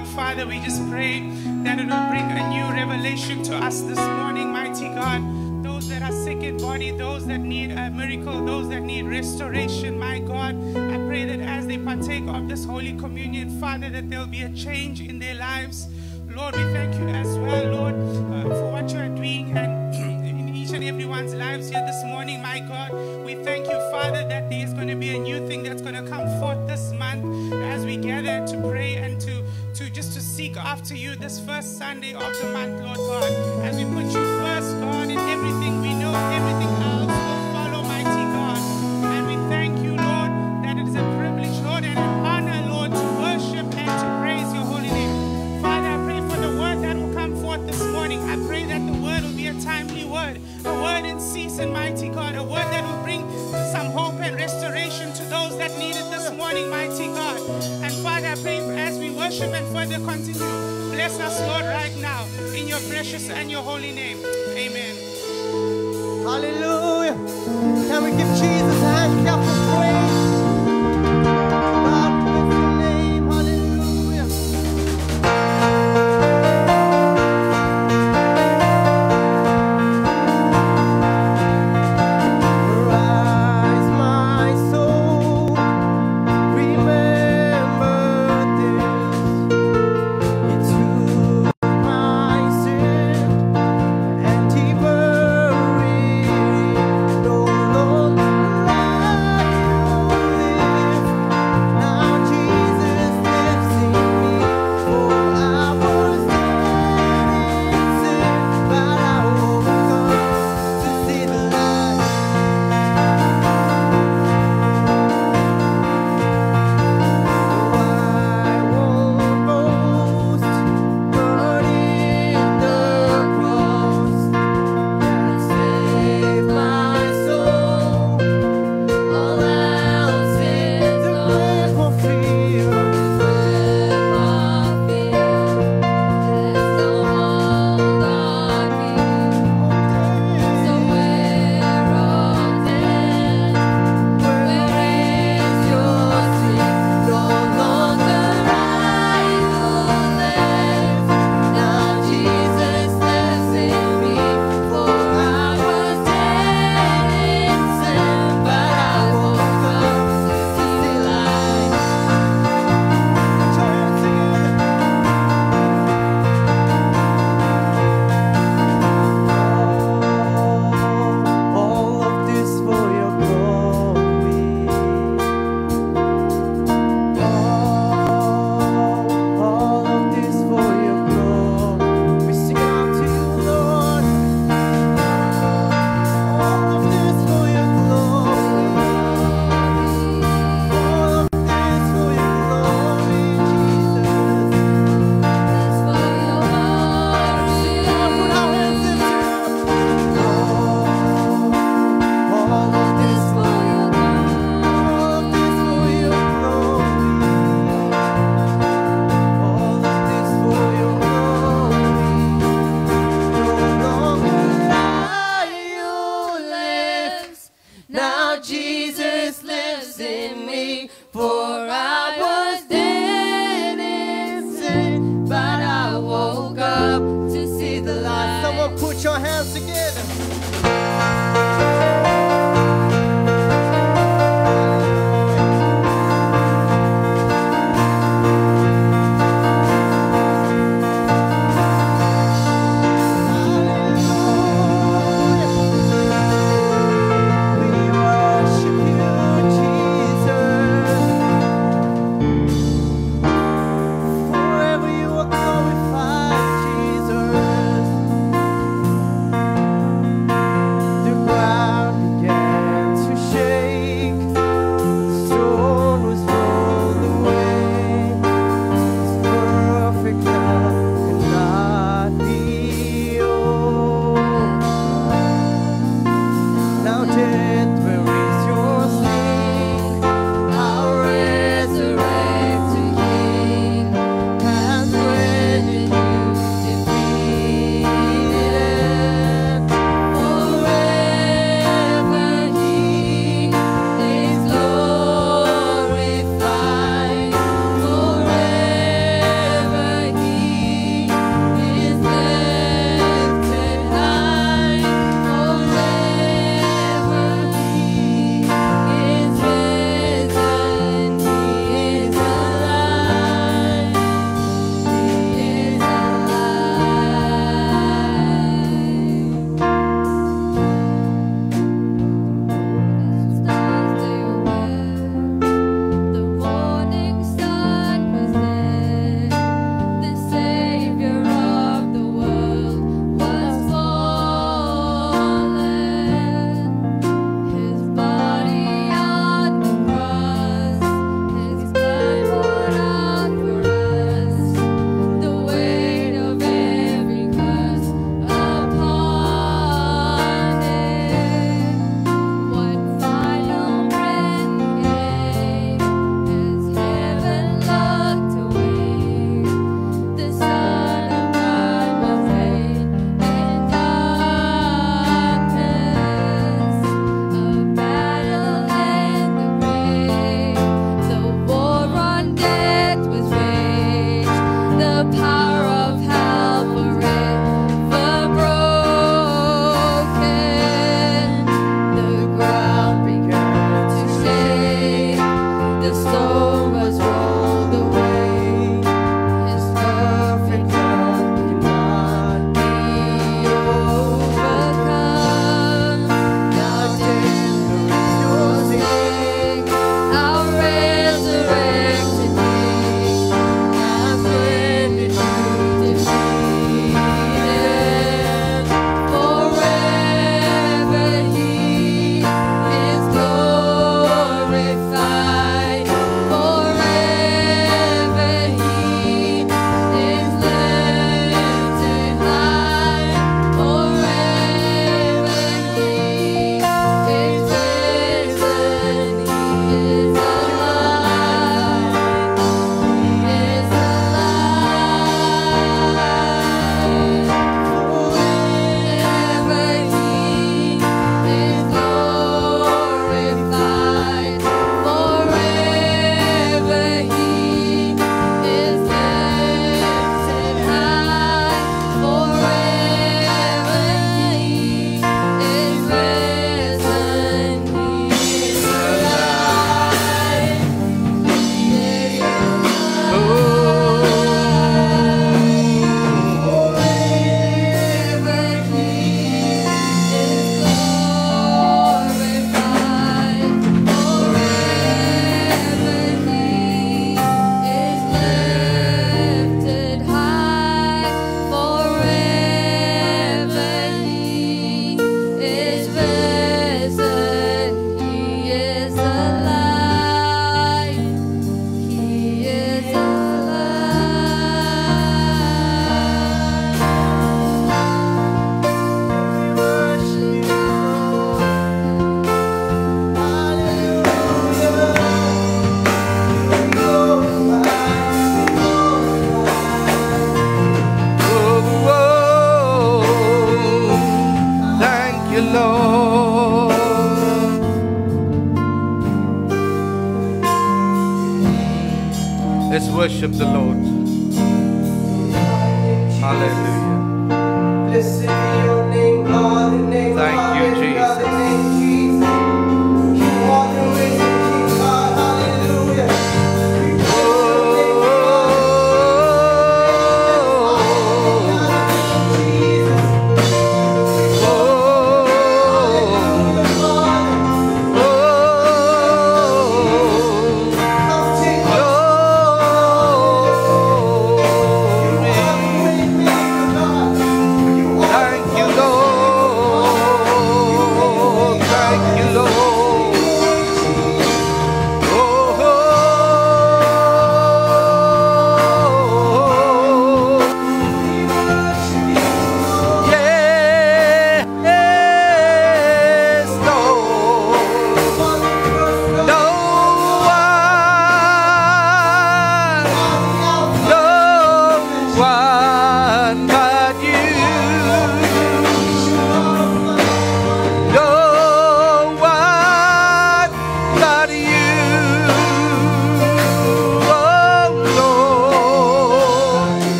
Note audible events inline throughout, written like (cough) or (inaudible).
blood, Father, we just pray that it will bring a new revelation to us this morning, mighty God. Those that are sick in body, those that need a miracle, those that need restoration, my God, I pray that as they partake of this Holy Communion, Father, that there will be a change in their lives. Sunday of the month, Lord God. As we put you first, God, in everything we know, everything else will follow, mighty God. And we thank you, Lord, that it is a privilege, Lord, and an honor, Lord, to worship and to praise your holy name. Father, I pray for the word that will come forth this morning. I pray that the word will be a timely word, a word in season, mighty God, a word that will bring some hope and restoration to those that need it this morning, mighty God. And Father, I pray as we worship and further continue, bless us, Lord, right now, in your precious and your holy name. Amen. Hallelujah. Can we give Jesus a hand clap of praise?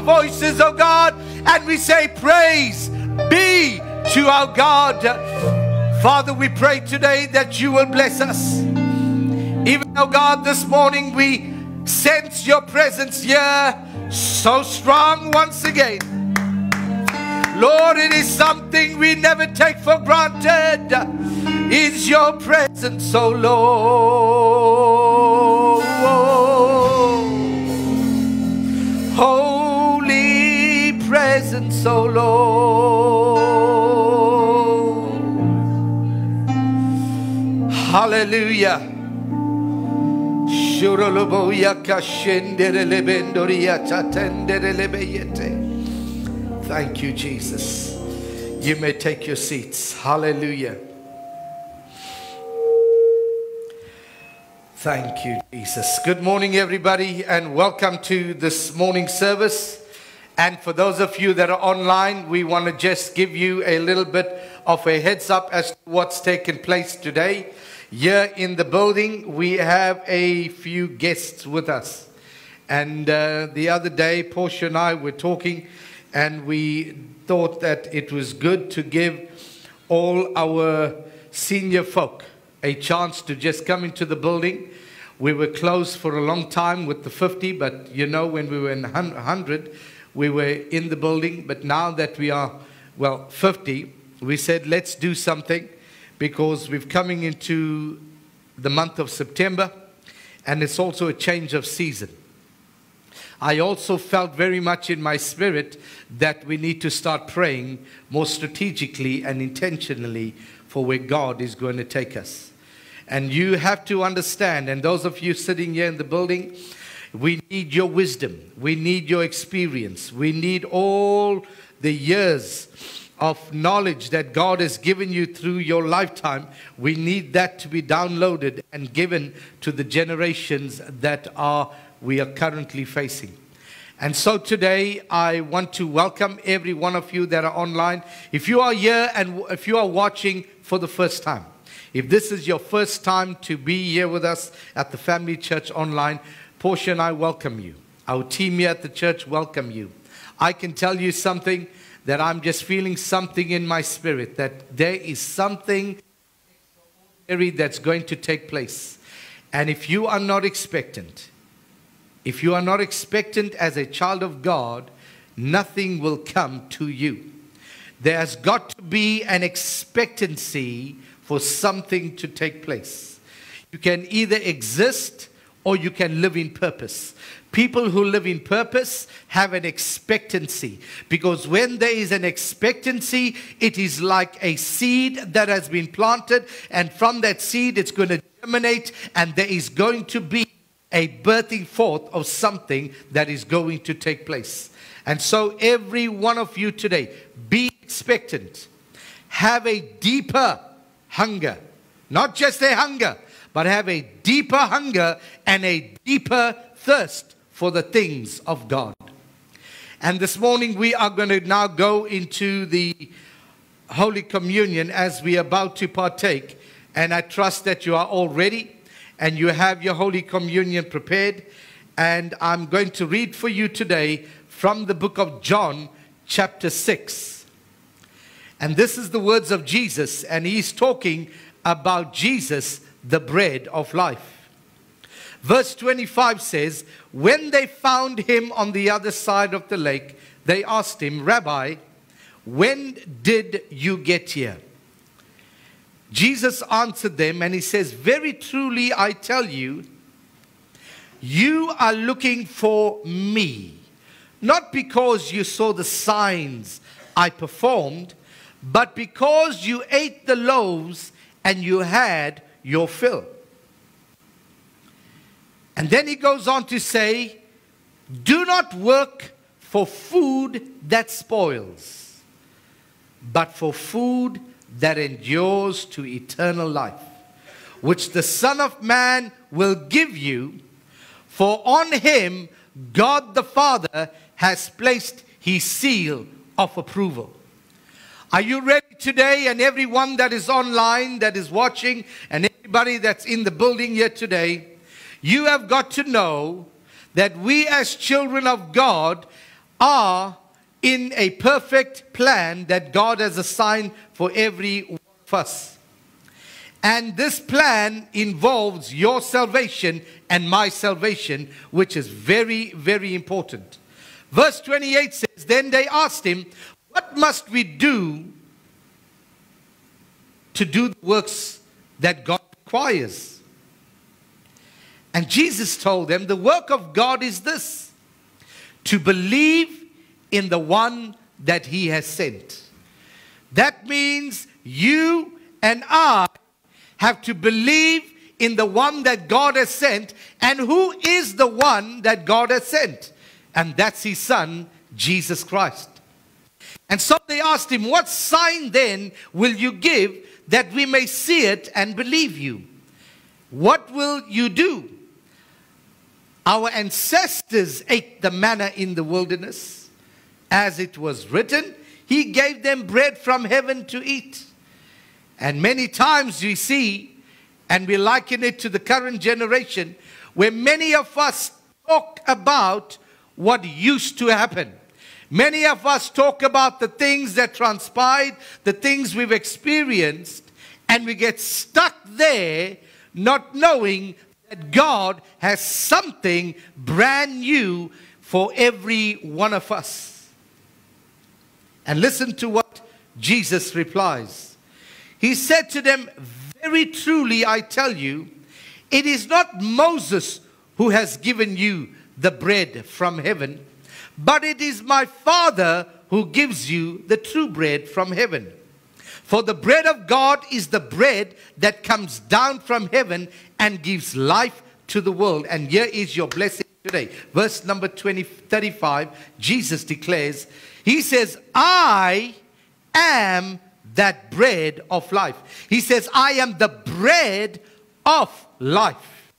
Voices, oh God, and we say, Praise be to our God. Father, we pray today that you will bless us. Even though, God, this morning we sense your presence here so strong once again. Lord, it is something we never take for granted. Is your presence, oh Lord. Oh Lord. Hallelujah. Thank you, Jesus. You may take your seats. Hallelujah. Thank you, Jesus. Good morning, everybody, and welcome to this morning service. And for those of you that are online, we want to just give you a little bit of a heads up as to what's taken place today. Here in the building, we have a few guests with us. And uh, the other day, Portia and I were talking, and we thought that it was good to give all our senior folk a chance to just come into the building. We were closed for a long time with the 50, but you know, when we were in 100, we were in the building. But now that we are, well, 50, we said, let's do something because we're coming into the month of September and it's also a change of season. I also felt very much in my spirit that we need to start praying more strategically and intentionally for where God is going to take us. And you have to understand, and those of you sitting here in the building, we need your wisdom, we need your experience, we need all the years of knowledge that God has given you through your lifetime, we need that to be downloaded and given to the generations that are we are currently facing. And so today I want to welcome every one of you that are online. If you are here and if you are watching for the first time, if this is your first time to be here with us at the Family Church Online, Portia and I welcome you. Our team here at the church welcome you. I can tell you something that I'm just feeling something in my spirit that there is something that's going to take place. And if you are not expectant, if you are not expectant as a child of God, nothing will come to you. There's got to be an expectancy for something to take place. You can either exist or you can live in purpose. People who live in purpose have an expectancy because when there is an expectancy, it is like a seed that has been planted, and from that seed, it's going to germinate, and there is going to be a birthing forth of something that is going to take place. And so, every one of you today, be expectant, have a deeper hunger, not just a hunger, but have a deeper hunger and a deeper thirst for the things of God. And this morning we are going to now go into the Holy Communion as we are about to partake. And I trust that you are all ready and you have your Holy Communion prepared. And I'm going to read for you today from the book of John, chapter 6. And this is the words of Jesus, and he's talking about Jesus, the bread of life. Verse 25 says, When they found him on the other side of the lake, they asked him, Rabbi, when did you get here? Jesus answered them and he says, Very truly I tell you, you are looking for me, not because you saw the signs I performed, but because you ate the loaves and you had your fill. And then he goes on to say, Do not work for food that spoils, but for food that endures to eternal life, which the Son of Man will give you, for on him God the Father has placed his seal of approval. Are you ready today? And everyone that is online, that is watching, and everybody that's in the building here today, you have got to know that we as children of God are in a perfect plan that God has assigned for every one of us. And this plan involves your salvation and my salvation, which is very, very important. Verse 28 says, Then they asked him, What must we do to do the works that God requires? And Jesus told them, The work of God is this to believe in the one that he has sent. That means you and I have to believe in the one that God has sent. And who is the one that God has sent? And that's his son, Jesus Christ. And so they asked him, What sign then will you give that we may see it and believe you? What will you do? Our ancestors ate the manna in the wilderness. As it was written, He gave them bread from heaven to eat. And many times we see, and we liken it to the current generation, where many of us talk about what used to happen. Many of us talk about the things that transpired, the things we've experienced, and we get stuck there not knowing that God has something brand new for every one of us. And listen to what Jesus replies. He said to them, Very truly I tell you, it is not Moses who has given you the bread from heaven, but it is my Father who gives you the true bread from heaven. For the bread of God is the bread that comes down from heaven and gives life to the world. And here is your blessing today. Verse number 20, 35, Jesus declares, He says, I am that bread of life. He says, I am the bread of life.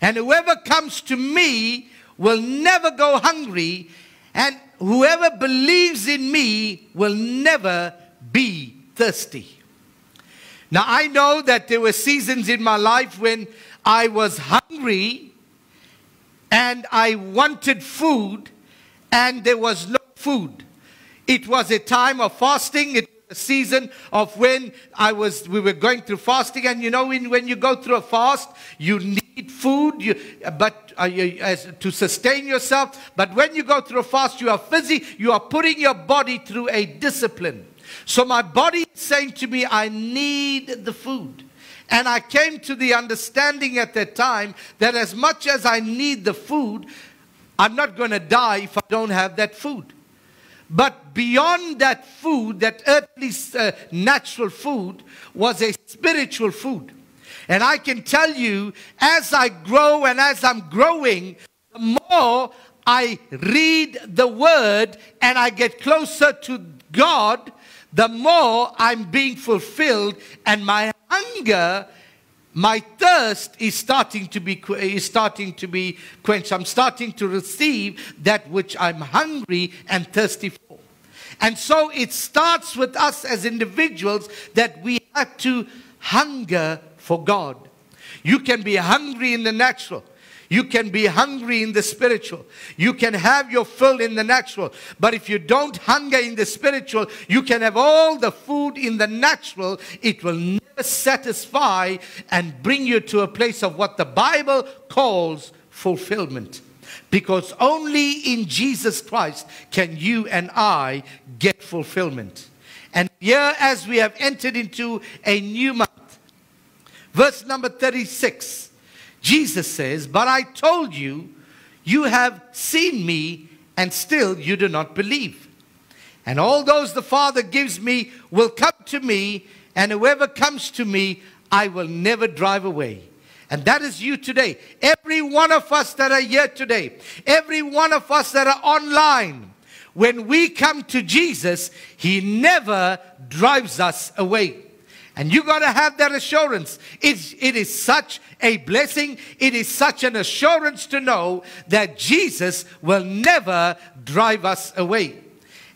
And whoever comes to me will never go hungry, and whoever believes in me will never be thirsty. Now, I know that there were seasons in my life when I was hungry and I wanted food, and there was no food. It was a time of fasting. It season of when I was, we were going through fasting. And you know, when, you go through a fast, you need food, you, but uh, you, as, to sustain yourself. But when you go through a fast, you are busy, you are putting your body through a discipline. So my body is saying to me, I need the food. And I came to the understanding at that time that as much as I need the food, I'm not going to die if I don't have that food. But beyond that food, that earthly uh, natural food, was a spiritual food. And I can tell you, as I grow and as I'm growing, the more I read the word and I get closer to God, the more I'm being fulfilled and my hunger my thirst is starting to be is starting to be quenched. I'm starting to receive that which i'm hungry and thirsty for. And so it starts with us as individuals that we have to hunger for god. You can be hungry in the natural you can be hungry in the spiritual. You can have your fill in the natural. But if you don't hunger in the spiritual, you can have all the food in the natural. It will never satisfy and bring you to a place of what the Bible calls fulfillment. Because only in Jesus Christ can you and I get fulfillment. And here, as we have entered into a new month, verse number 36, Jesus says, But I told you, you have seen me, and still you do not believe. And all those the Father gives me will come to me, and whoever comes to me, I will never drive away. And that is you today. Every one of us that are here today, every one of us that are online, when we come to Jesus, He never drives us away. And you got to have that assurance. It's, it is such a blessing. It is such an assurance to know that Jesus will never drive us away.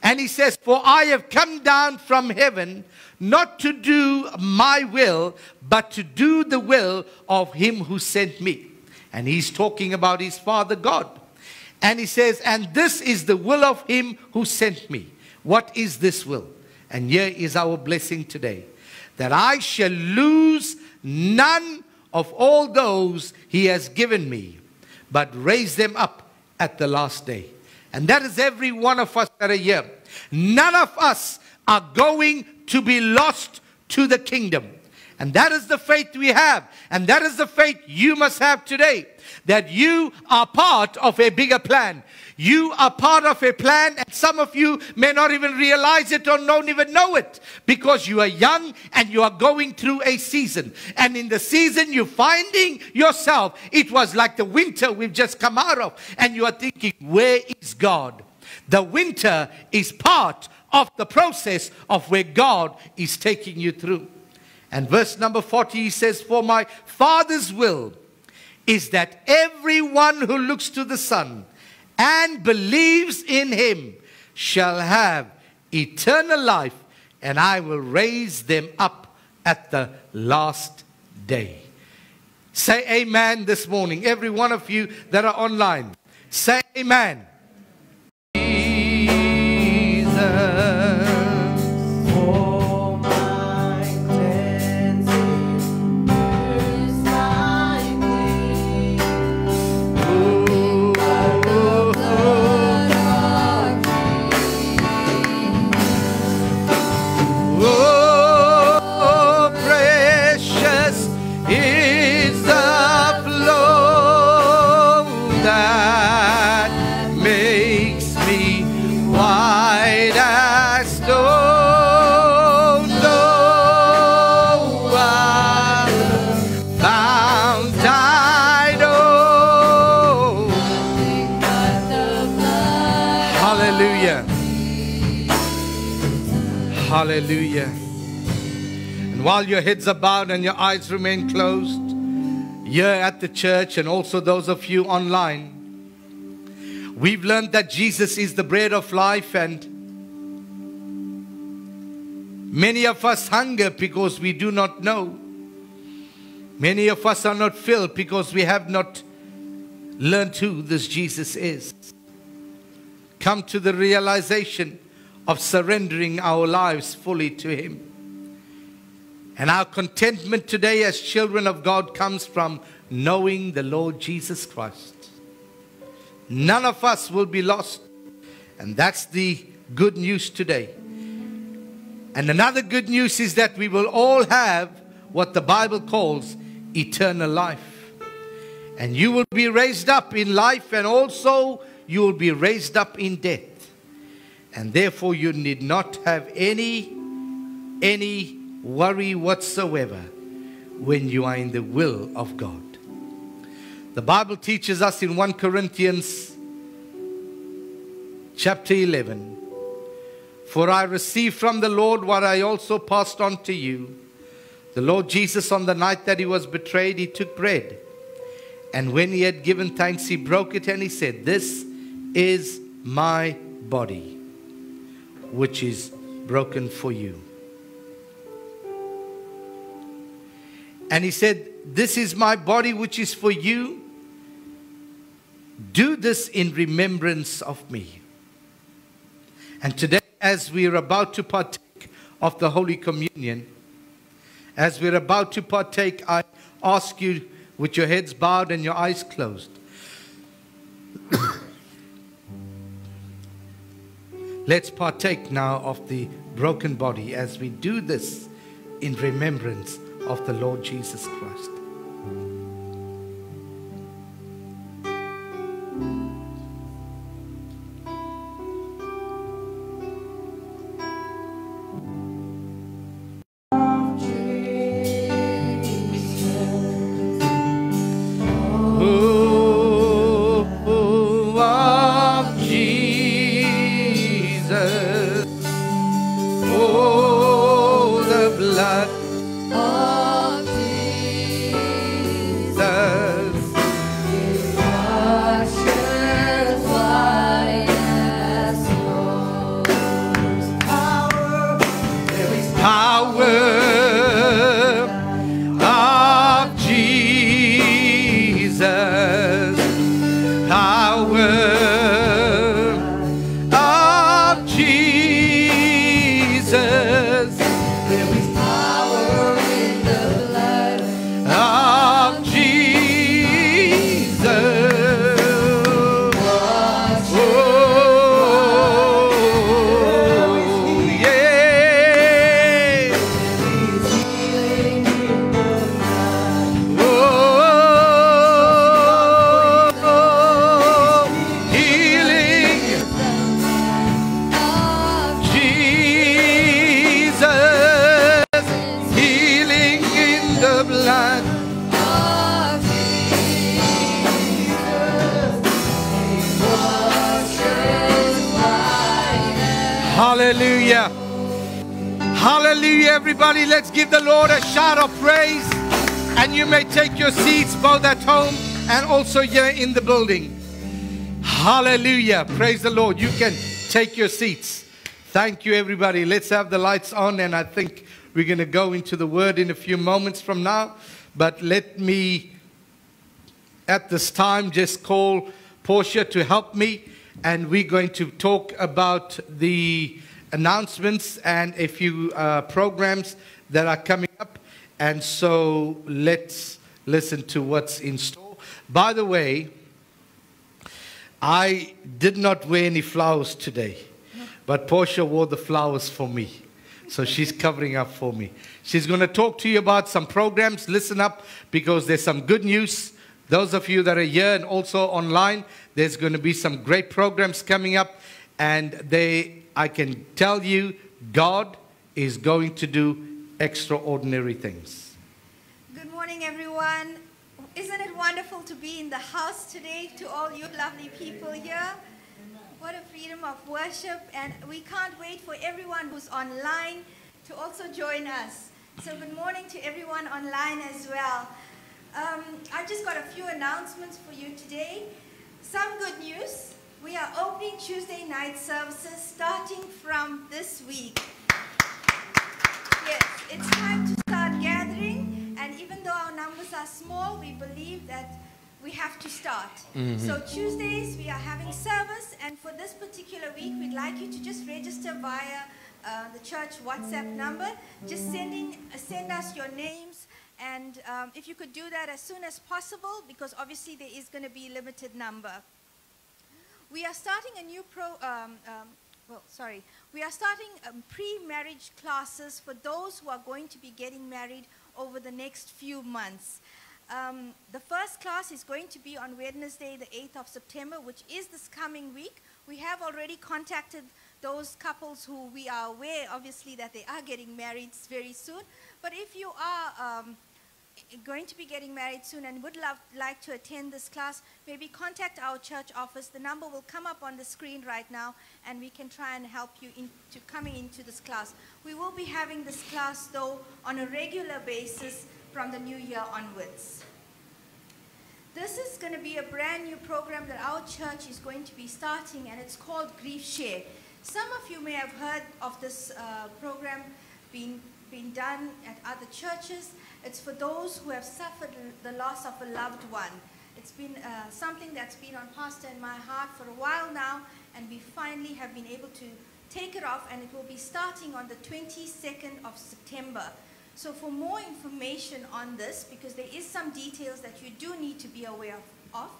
And he says, For I have come down from heaven not to do my will, but to do the will of him who sent me. And he's talking about his Father God. And he says, And this is the will of him who sent me. What is this will? And here is our blessing today that I shall lose none of all those he has given me, but raise them up at the last day. And that is every one of us that are here. None of us are going to be lost to the kingdom. And that is the faith we have. And that is the faith you must have today. That you are part of a bigger plan. You are part of a plan, and some of you may not even realize it or don't even know it because you are young and you are going through a season. And in the season, you're finding yourself. It was like the winter we've just come out of, and you are thinking, Where is God? The winter is part of the process of where God is taking you through. And verse number 40 he says, For my Father's will is that everyone who looks to the Son and believes in him shall have eternal life, and I will raise them up at the last day. Say amen this morning. Every one of you that are online, say amen. Hallelujah. And while your heads are bowed and your eyes remain closed, here at the church and also those of you online, we've learned that Jesus is the bread of life and many of us hunger because we do not know. Many of us are not filled because we have not learned who this Jesus is. Come to the realization of surrendering our lives fully to Him. And our contentment today as children of God comes from knowing the Lord Jesus Christ. None of us will be lost. And that's the good news today. And another good news is that we will all have what the Bible calls eternal life. And you will be raised up in life, and also you will be raised up in death. And therefore, you need not have any, any worry whatsoever when you are in the will of God. The Bible teaches us in 1 Corinthians chapter 11 For I received from the Lord what I also passed on to you. The Lord Jesus, on the night that he was betrayed, he took bread. And when he had given thanks, he broke it and he said, This is my body, which is broken for you. And he said, This is my body, which is for you. Do this in remembrance of me. And today, as we are about to partake of the Holy Communion, as we're about to partake, I ask you with your heads bowed and your eyes closed. Let's partake now of the broken body as we do this in remembrance of the Lord Jesus Christ. Hallelujah. Hallelujah, everybody. Let's give the Lord a shout of praise. And you may take your seats both at home and also here in the building. Hallelujah. Praise the Lord. You can take your seats. Thank you, everybody. Let's have the lights on, and I think we're going to go into the word in a few moments from now. But let me, at this time, just call Portia to help me, and we're going to talk about the announcements and a few uh, programs that are coming up. And so let's listen to what's in store. By the way, I did not wear any flowers today, but Portia wore the flowers for me. So she's covering up for me. She's going to talk to you about some programs. Listen up because there's some good news. Those of you that are here and also online, there's going to be some great programs coming up. And they, I can tell you, God is going to do extraordinary things. Good morning, everyone. Isn't it wonderful to be in the house today to all you lovely people here? What a freedom of worship, and we can't wait for everyone who's online to also join us. So, good morning to everyone online as well. Um, I've just got a few announcements for you today. Some good news. We are opening Tuesday night services starting from this week. Yes, it's time to start gathering, and even though our numbers are small, we believe that we have to start. So Tuesdays we are having service, and for this particular week, we'd like you to just register via uh, the church WhatsApp number. Just sending, uh, send us your names, and um, if you could do that as soon as possible, because obviously there is going to be a limited number. We are starting a new pro. Um, um, well, sorry. We are starting um, pre-marriage classes for those who are going to be getting married over the next few months. Um, the first class is going to be on Wednesday, the 8th of September, which is this coming week. We have already contacted those couples who we are aware, obviously, that they are getting married very soon. But if you are um, going to be getting married soon and would love, like to attend this class, maybe contact our church office. The number will come up on the screen right now, and we can try and help you into coming into this class. We will be having this class, though, on a regular basis from the new year onwards. This is going to be a brand new program that our church is going to be starting, and it's called Grief Share. Some of you may have heard of this uh, program being, being done at other churches. It's for those who have suffered the loss of a loved one. It's been uh, something that's been on Pastor and my heart for a while now, and we finally have been able to take it off, and it will be starting on the 22nd of September. So for more information on this, because there is some details that you do need to be aware of, of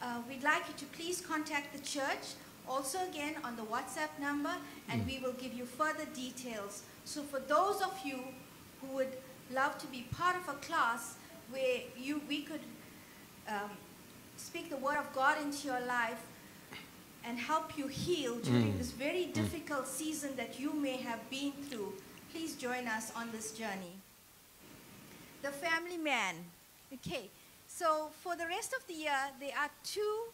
uh, we'd like you to please contact the church, also again on the WhatsApp number, and hmm. we will give you further details. So for those of you who would love to be part of a class where you, we could um, speak the word of God into your life and help you heal during hmm. this very hmm. difficult season that you may have been through, please join us on this journey. The family man. Okay, so for the rest of the year, there are two,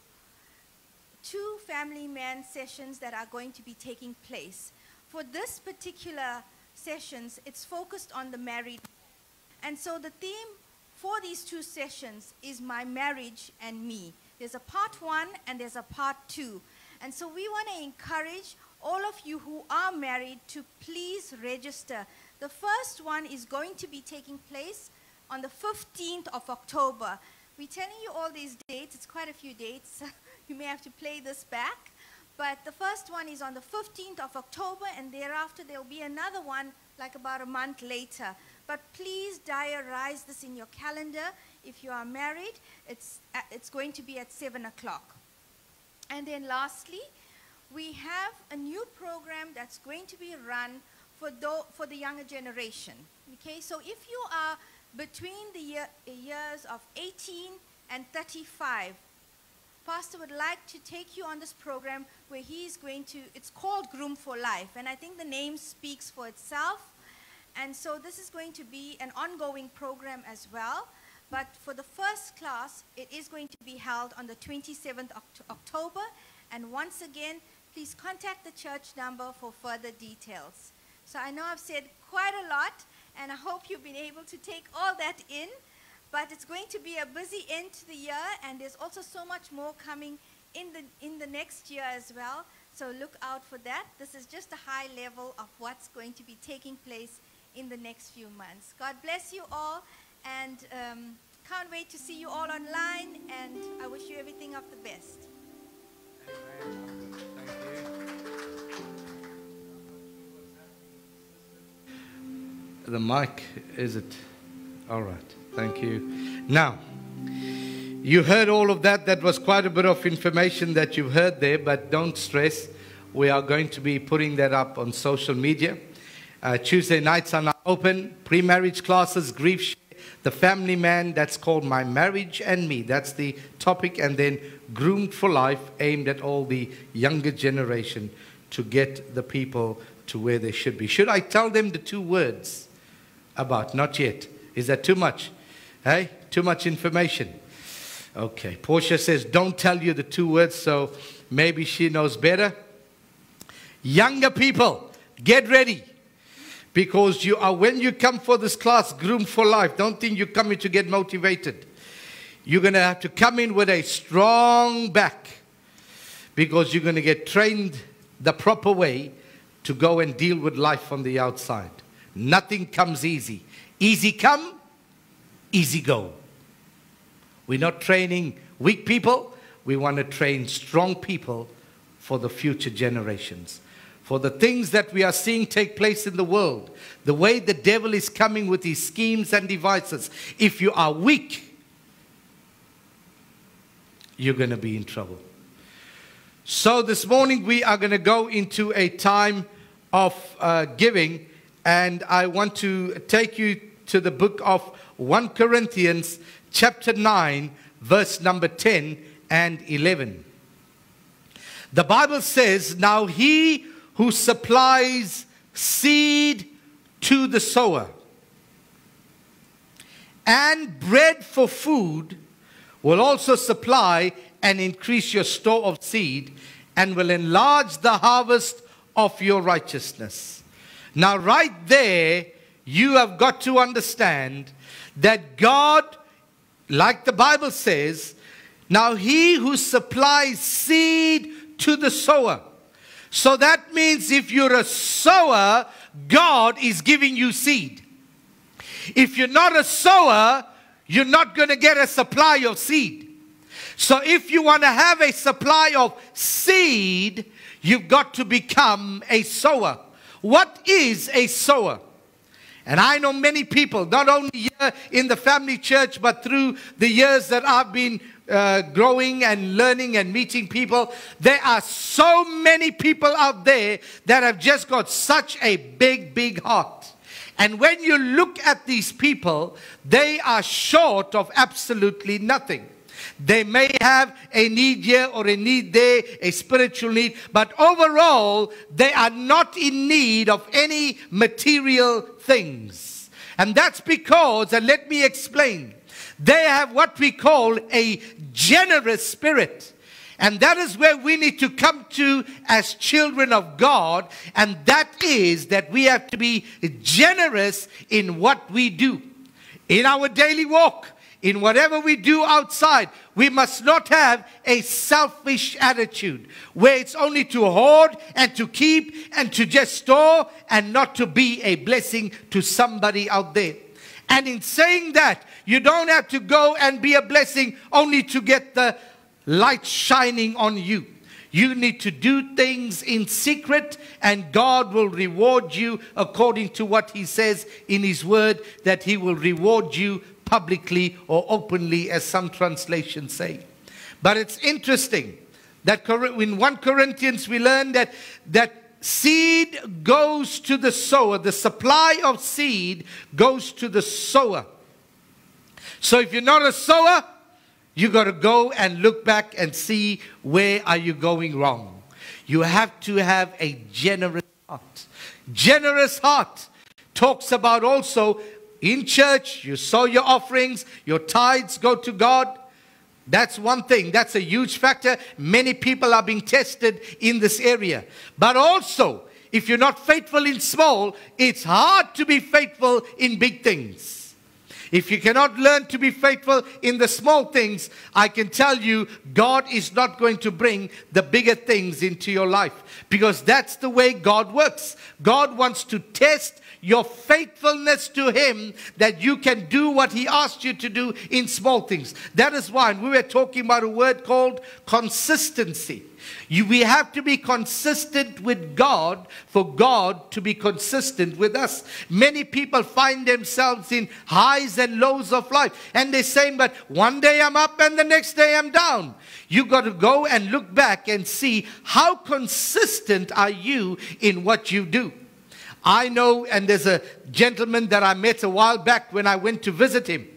two family man sessions that are going to be taking place. For this particular sessions, it's focused on the married. And so the theme for these two sessions is my marriage and me. There's a part one and there's a part two. And so we want to encourage all of you who are married to please register. The first one is going to be taking place on the 15th of October. We're telling you all these dates, it's quite a few dates. (laughs) you may have to play this back. But the first one is on the 15th of October, and thereafter there'll be another one like about a month later. But please diarize this in your calendar. If you are married, it's, uh, it's going to be at 7 o'clock. And then lastly, we have a new program that's going to be run for, for the younger generation. Okay, so if you are between the year, years of 18 and 35, Pastor would like to take you on this program where he is going to, it's called Groom for Life, and I think the name speaks for itself. And so this is going to be an ongoing program as well. But for the first class, it is going to be held on the 27th Oct- October. And once again, please contact the church number for further details. So I know I've said quite a lot, and I hope you've been able to take all that in. But it's going to be a busy end to the year, and there's also so much more coming in the, in the next year as well. So look out for that. This is just a high level of what's going to be taking place in the next few months. God bless you all, and um, can't wait to see you all online, and I wish you everything of the best. The mic, is it? All right. Thank you. Now, you heard all of that. That was quite a bit of information that you've heard there, but don't stress. We are going to be putting that up on social media. Uh, Tuesday nights are now open. Pre marriage classes, grief the family man, that's called My Marriage and Me. That's the topic. And then Groomed for Life, aimed at all the younger generation to get the people to where they should be. Should I tell them the two words about? Not yet. Is that too much? Hey, too much information. Okay. Portia says, don't tell you the two words, so maybe she knows better. Younger people, get ready. Because you are, when you come for this class, groomed for life, don't think you're coming to get motivated. You're going to have to come in with a strong back because you're going to get trained the proper way to go and deal with life on the outside. Nothing comes easy. Easy come, easy go. We're not training weak people. We want to train strong people for the future generations. For the things that we are seeing take place in the world, the way the devil is coming with his schemes and devices. If you are weak, you're going to be in trouble. So this morning we are going to go into a time of uh, giving, and I want to take you to the book of 1 Corinthians, chapter 9, verse number 10 and 11. The Bible says, Now he who supplies seed to the sower and bread for food will also supply and increase your store of seed and will enlarge the harvest of your righteousness. Now, right there, you have got to understand that God, like the Bible says, now he who supplies seed to the sower. So that means if you're a sower, God is giving you seed. If you're not a sower, you're not going to get a supply of seed. So if you want to have a supply of seed, you've got to become a sower. What is a sower? And I know many people, not only here in the family church, but through the years that I've been uh, growing and learning and meeting people, there are so many people out there that have just got such a big, big heart. And when you look at these people, they are short of absolutely nothing. They may have a need here or a need there, a spiritual need, but overall, they are not in need of any material things. And that's because, and let me explain, they have what we call a generous spirit. And that is where we need to come to as children of God. And that is that we have to be generous in what we do. In our daily walk, in whatever we do outside, we must not have a selfish attitude where it's only to hoard and to keep and to just store and not to be a blessing to somebody out there. And in saying that, you don't have to go and be a blessing only to get the light shining on you. You need to do things in secret, and God will reward you according to what He says in His Word, that He will reward you publicly or openly, as some translations say. But it's interesting that in 1 Corinthians we learn that, that seed goes to the sower, the supply of seed goes to the sower. So if you're not a sower, you got to go and look back and see where are you going wrong. You have to have a generous heart. Generous heart talks about also in church, you sow your offerings, your tithes go to God. That's one thing. That's a huge factor. Many people are being tested in this area. But also, if you're not faithful in small, it's hard to be faithful in big things. If you cannot learn to be faithful in the small things, I can tell you, God is not going to bring the bigger things into your life because that's the way God works. God wants to test your faithfulness to Him that you can do what He asked you to do in small things. That is why we were talking about a word called consistency. You, we have to be consistent with God for God to be consistent with us. Many people find themselves in highs and lows of life, and they're saying, But one day I'm up and the next day I'm down. You got to go and look back and see how consistent are you in what you do. I know, and there's a gentleman that I met a while back when I went to visit him.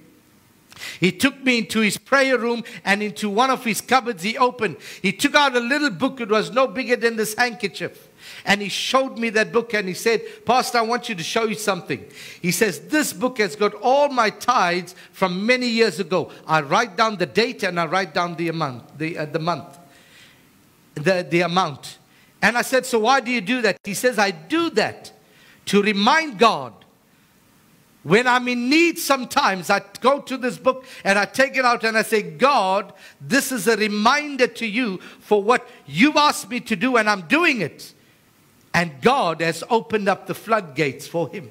He took me into his prayer room and into one of his cupboards he opened. He took out a little book, it was no bigger than this handkerchief. And he showed me that book and he said, Pastor, I want you to show you something. He says, This book has got all my tithes from many years ago. I write down the date and I write down the amount, the, uh, the month, the, the amount. And I said, So why do you do that? He says, I do that to remind God. When I'm in need, sometimes I go to this book and I take it out and I say, God, this is a reminder to you for what you asked me to do, and I'm doing it. And God has opened up the floodgates for him.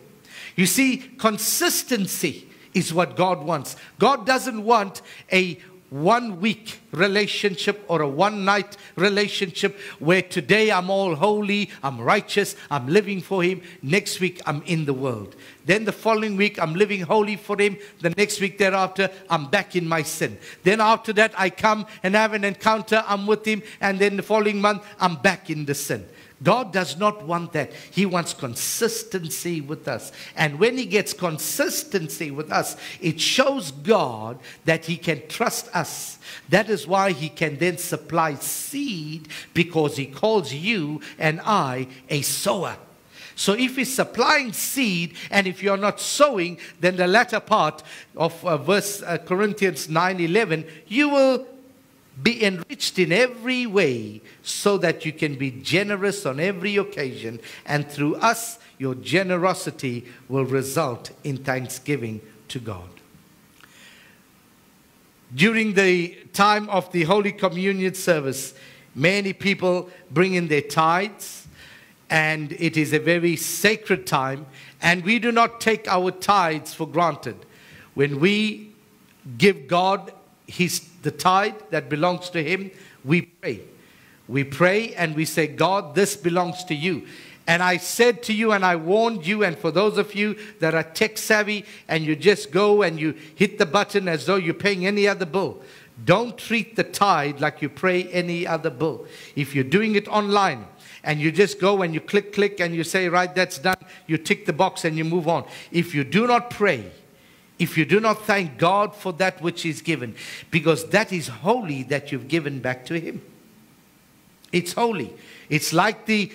You see, consistency is what God wants. God doesn't want a one week relationship or a one night relationship where today I'm all holy, I'm righteous, I'm living for Him. Next week I'm in the world. Then the following week I'm living holy for Him. The next week thereafter I'm back in my sin. Then after that I come and have an encounter, I'm with Him. And then the following month I'm back in the sin. God does not want that. He wants consistency with us. And when He gets consistency with us, it shows God that He can trust us. That is why He can then supply seed because He calls you and I a sower. So if he's supplying seed and if you're not sowing, then the latter part of uh, verse uh, Corinthians 9:11, you will be enriched in every way so that you can be generous on every occasion and through us your generosity will result in thanksgiving to God. During the time of the Holy Communion service, many people bring in their tithes, and it is a very sacred time, and we do not take our tithes for granted. When we give God his, the tithe that belongs to him, we pray. We pray and we say, God, this belongs to you. And I said to you, and I warned you, and for those of you that are tech savvy and you just go and you hit the button as though you're paying any other bill, don't treat the tithe like you pray any other bill. If you're doing it online and you just go and you click, click, and you say, right, that's done, you tick the box and you move on. If you do not pray, if you do not thank God for that which is given, because that is holy that you've given back to Him. It's holy. It's like the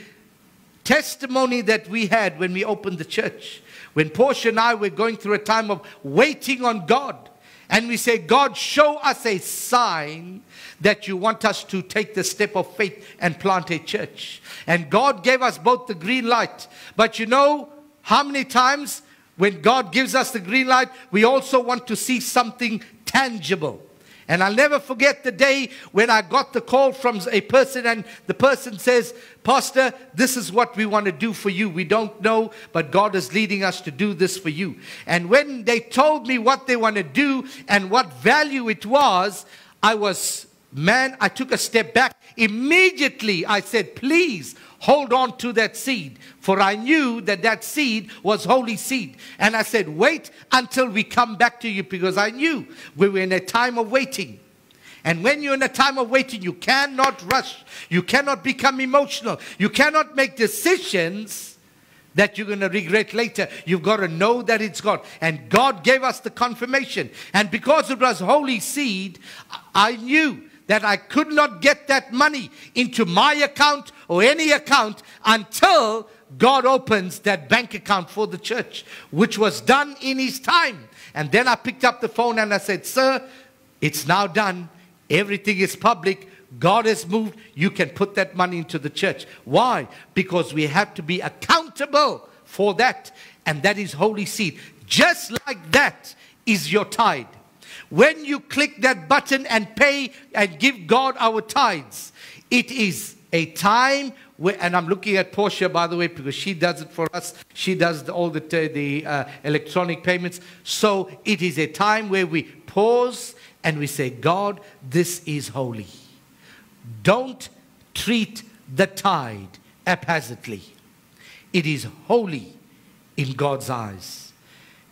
testimony that we had when we opened the church. When Portia and I were going through a time of waiting on God. And we say, God, show us a sign that you want us to take the step of faith and plant a church. And God gave us both the green light. But you know how many times when God gives us the green light, we also want to see something tangible. And I'll never forget the day when I got the call from a person, and the person says, Pastor, this is what we want to do for you. We don't know, but God is leading us to do this for you. And when they told me what they want to do and what value it was, I was, man, I took a step back. Immediately, I said, Please hold on to that seed. For I knew that that seed was holy seed. And I said, wait until we come back to you because I knew we were in a time of waiting. And when you're in a time of waiting, you cannot rush. You cannot become emotional. You cannot make decisions that you're going to regret later. You've got to know that it's God. And God gave us the confirmation. And because it was holy seed, I knew that I could not get that money into my account or any account until God opens that bank account for the church, which was done in his time. And then I picked up the phone and I said, Sir, it's now done. Everything is public. God has moved. You can put that money into the church. Why? Because we have to be accountable for that. And that is holy seed. Just like that is your tithe. When you click that button and pay and give God our tithes, it is a time where, and I'm looking at Portia, by the way, because she does it for us. She does all the, the uh, electronic payments. So it is a time where we pause and we say, God, this is holy. Don't treat the tithe haphazardly. It is holy in God's eyes.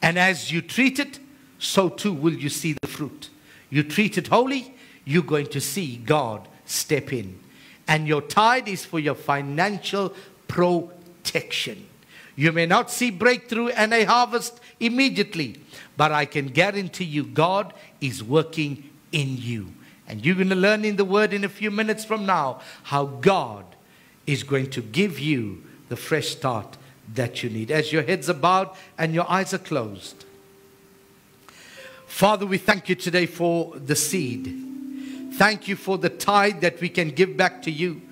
And as you treat it, so too will you see the fruit. You treat it holy, you're going to see God step in. And your tithe is for your financial protection. You may not see breakthrough and a harvest immediately, but I can guarantee you God is working in you. And you're going to learn in the Word in a few minutes from now how God is going to give you the fresh start that you need. As your heads are bowed and your eyes are closed. Father, we thank you today for the seed. Thank you for the tithe that we can give back to you.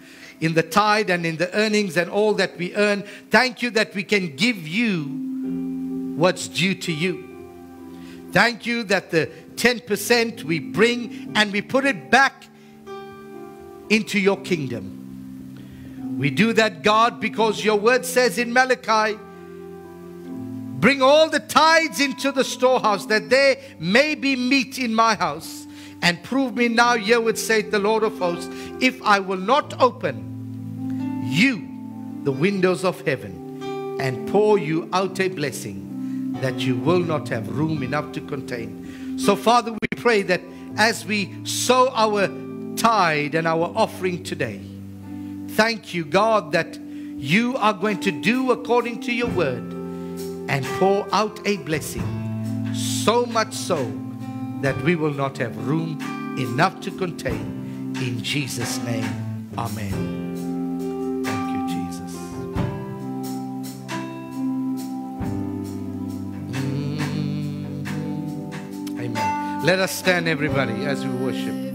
In the tithe and in the earnings and all that we earn, thank you that we can give you what's due to you. Thank you that the 10% we bring and we put it back into your kingdom. We do that, God, because your word says in Malachi, Bring all the tithes into the storehouse that there may be meat in my house. And prove me now, here would say the Lord of hosts, if I will not open you the windows of heaven and pour you out a blessing that you will not have room enough to contain. So, Father, we pray that as we sow our tithe and our offering today, thank you, God, that you are going to do according to your word and pour out a blessing, so much so that we will not have room enough to contain. In Jesus' name, Amen. Thank you, Jesus. Mm. Amen. Let us stand, everybody, as we worship.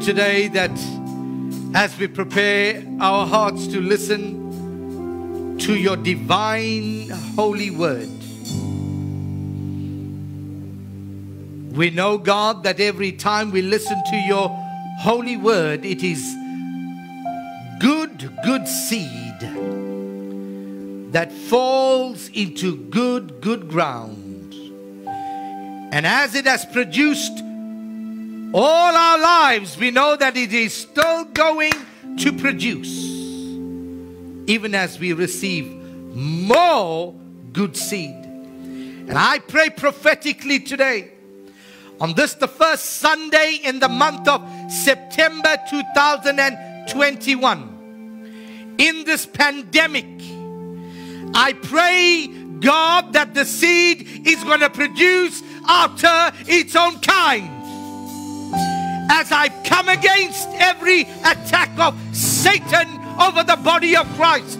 Today that as we prepare our hearts to listen to your divine holy word, we know, God, that every time we listen to your holy word, it is good, good seed that falls into good, good ground. And as it has produced all our lives, we know that it is still going to produce, even as we receive more good seed. And I pray prophetically today, on this, the first Sunday in the month of September 2021, in this pandemic, I pray, God, that the seed is going to produce after its own kind. As I come against every attack of Satan over the body of Christ,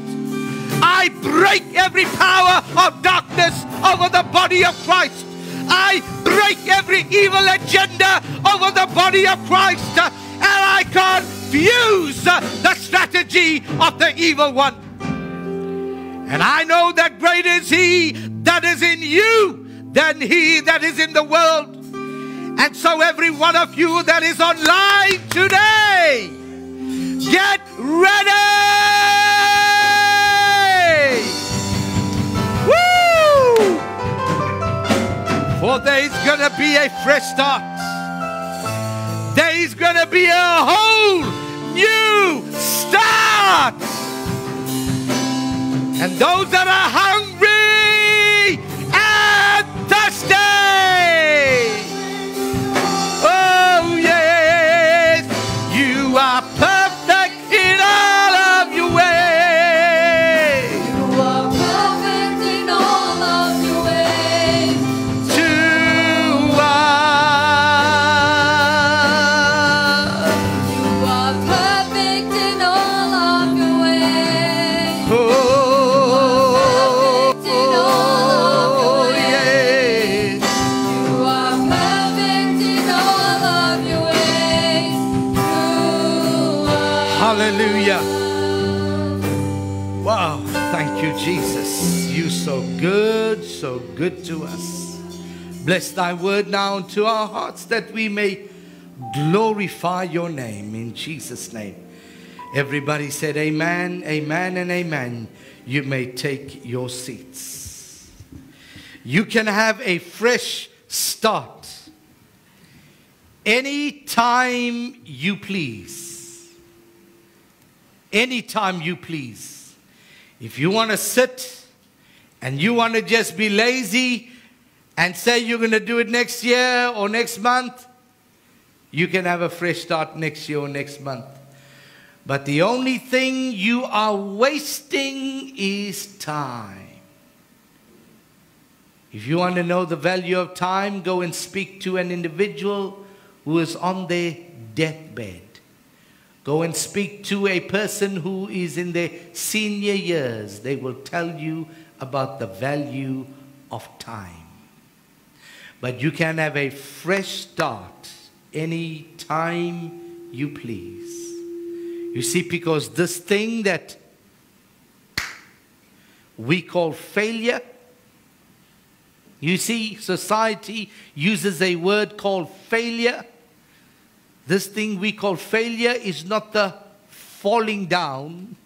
I break every power of darkness over the body of Christ. I break every evil agenda over the body of Christ. And I confuse the strategy of the evil one. And I know that great is he that is in you than he that is in the world. And so, every one of you that is online today, get ready. Woo! For there's gonna be a fresh start. There's gonna be a whole new start. And those that are hungry good to us. Bless thy word now into our hearts that we may glorify your name in Jesus' name. Everybody said amen, amen, and amen. You may take your seats. You can have a fresh start anytime you please. Anytime you please. If you want to sit and you want to just be lazy and say you're going to do it next year or next month, you can have a fresh start next year or next month. But the only thing you are wasting is time. If you want to know the value of time, go and speak to an individual who is on their deathbed. Go and speak to a person who is in their senior years. They will tell you about the value of time. But you can have a fresh start any time you please. You see, because this thing that we call failure, you see, society uses a word called failure. This thing we call failure is not the falling down,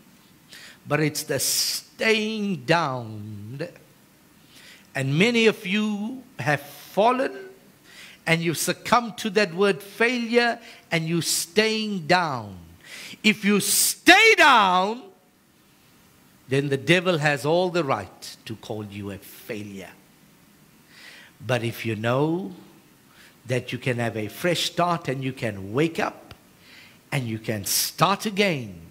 but it's the staying down. And many of you have fallen and you succumb to that word failure and you staying down. If you stay down, then the devil has all the right to call you a failure. But if you know that you can have a fresh start and you can wake up and you can start again,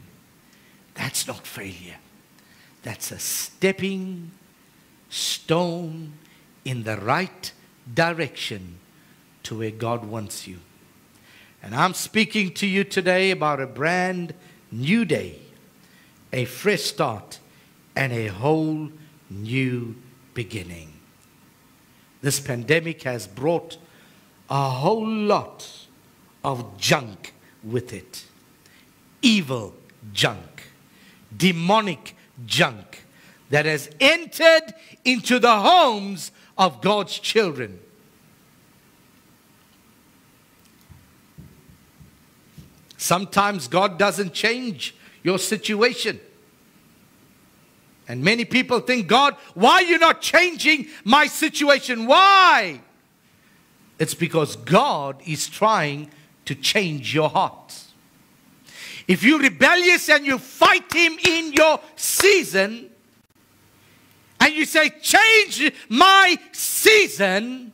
that's not failure. That's a stepping stone in the right direction to where God wants you. And I'm speaking to you today about a brand new day, a fresh start, and a whole new beginning. This pandemic has brought a whole lot of junk with it evil junk, demonic junk that has entered into the homes of God's children. Sometimes God doesn't change your situation. And many people think, God, why are you not changing my situation? Why? It's because God is trying to change your heart. If you're rebellious and you fight Him in your season, and you say, Change my season,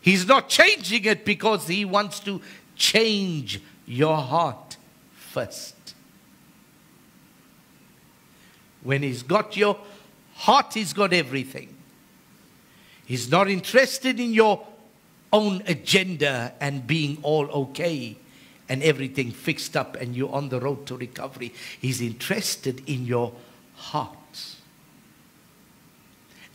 He's not changing it because He wants to change your heart first. When He's got your heart, He's got everything. He's not interested in your own agenda and being all okay and everything fixed up and you're on the road to recovery. He's interested in your heart.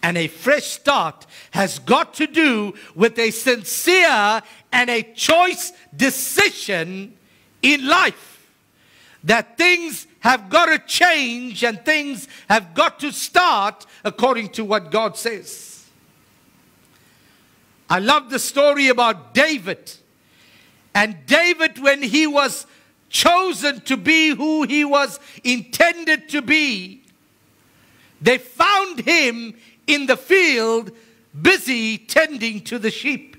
And a fresh start has got to do with a sincere and a choice decision in life that things have got to change and things have got to start according to what God says. I love the story about David. And David, when he was chosen to be who he was intended to be, they found him in the field busy tending to the sheep.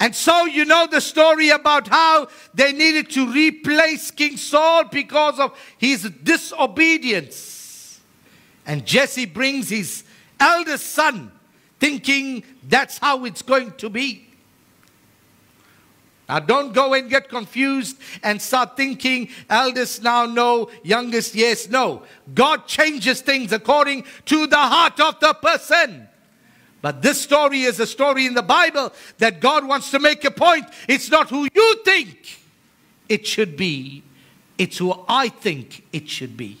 And so you know the story about how they needed to replace King Saul because of his disobedience. And Jesse brings his eldest son, thinking that's how it's going to be. Now, don't go and get confused and start thinking eldest now no, youngest yes, no. God changes things according to the heart of the person. But this story is a story in the Bible that God wants to make a point. It's not who you think it should be, it's who I think it should be.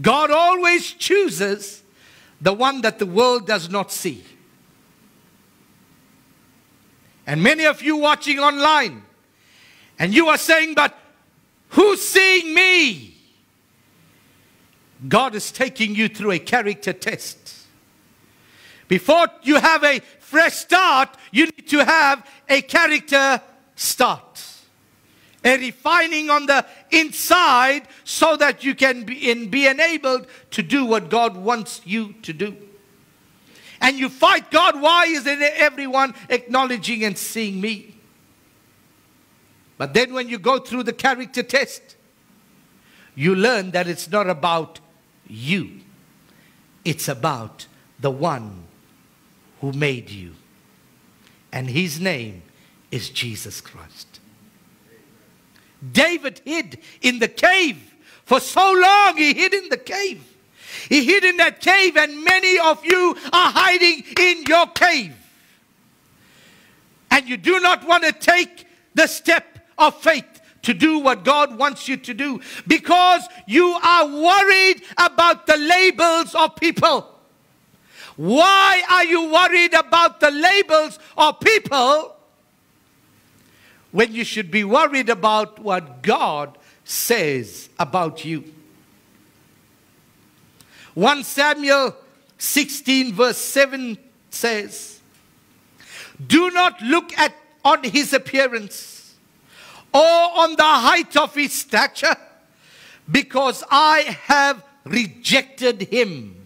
God always chooses the one that the world does not see. And many of you watching online, And you are saying, but who's seeing me? God is taking you through a character test. Before you have a fresh start, you need to have a character start. A refining on the inside so that you can be, in, be enabled to do what God wants you to do. And you fight God, why isn't everyone acknowledging and seeing me? But then when you go through the character test, you learn that it's not about you, it's about the one who made you. And his name is Jesus Christ. David hid in the cave for so long, he hid in the cave. He hid in that cave, and many of you are hiding in your cave. And you do not want to take the step of faith to do what God wants you to do because you are worried about the labels of people. Why are you worried about the labels of people when you should be worried about what God says about you? 1 Samuel 16, verse 7 says, Do not look at on his appearance or on the height of his stature, because I have rejected him.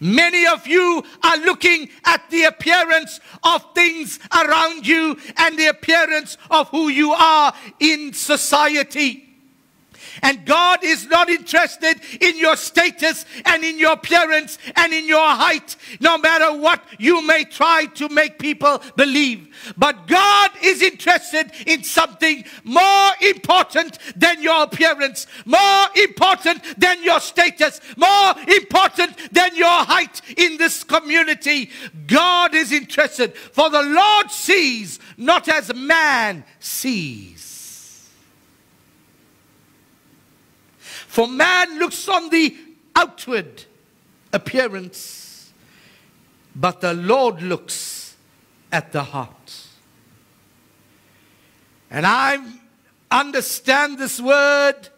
Many of you are looking at the appearance of things around you and the appearance of who you are in society. And God is not interested in your status and in your appearance and in your height, no matter what you may try to make people believe. But God is interested in something more important than your appearance, more important than your status, more important than your height in this community. God is interested, for the Lord sees not as man sees. For man looks on the outward appearance, but the Lord looks at the heart. And I understand this word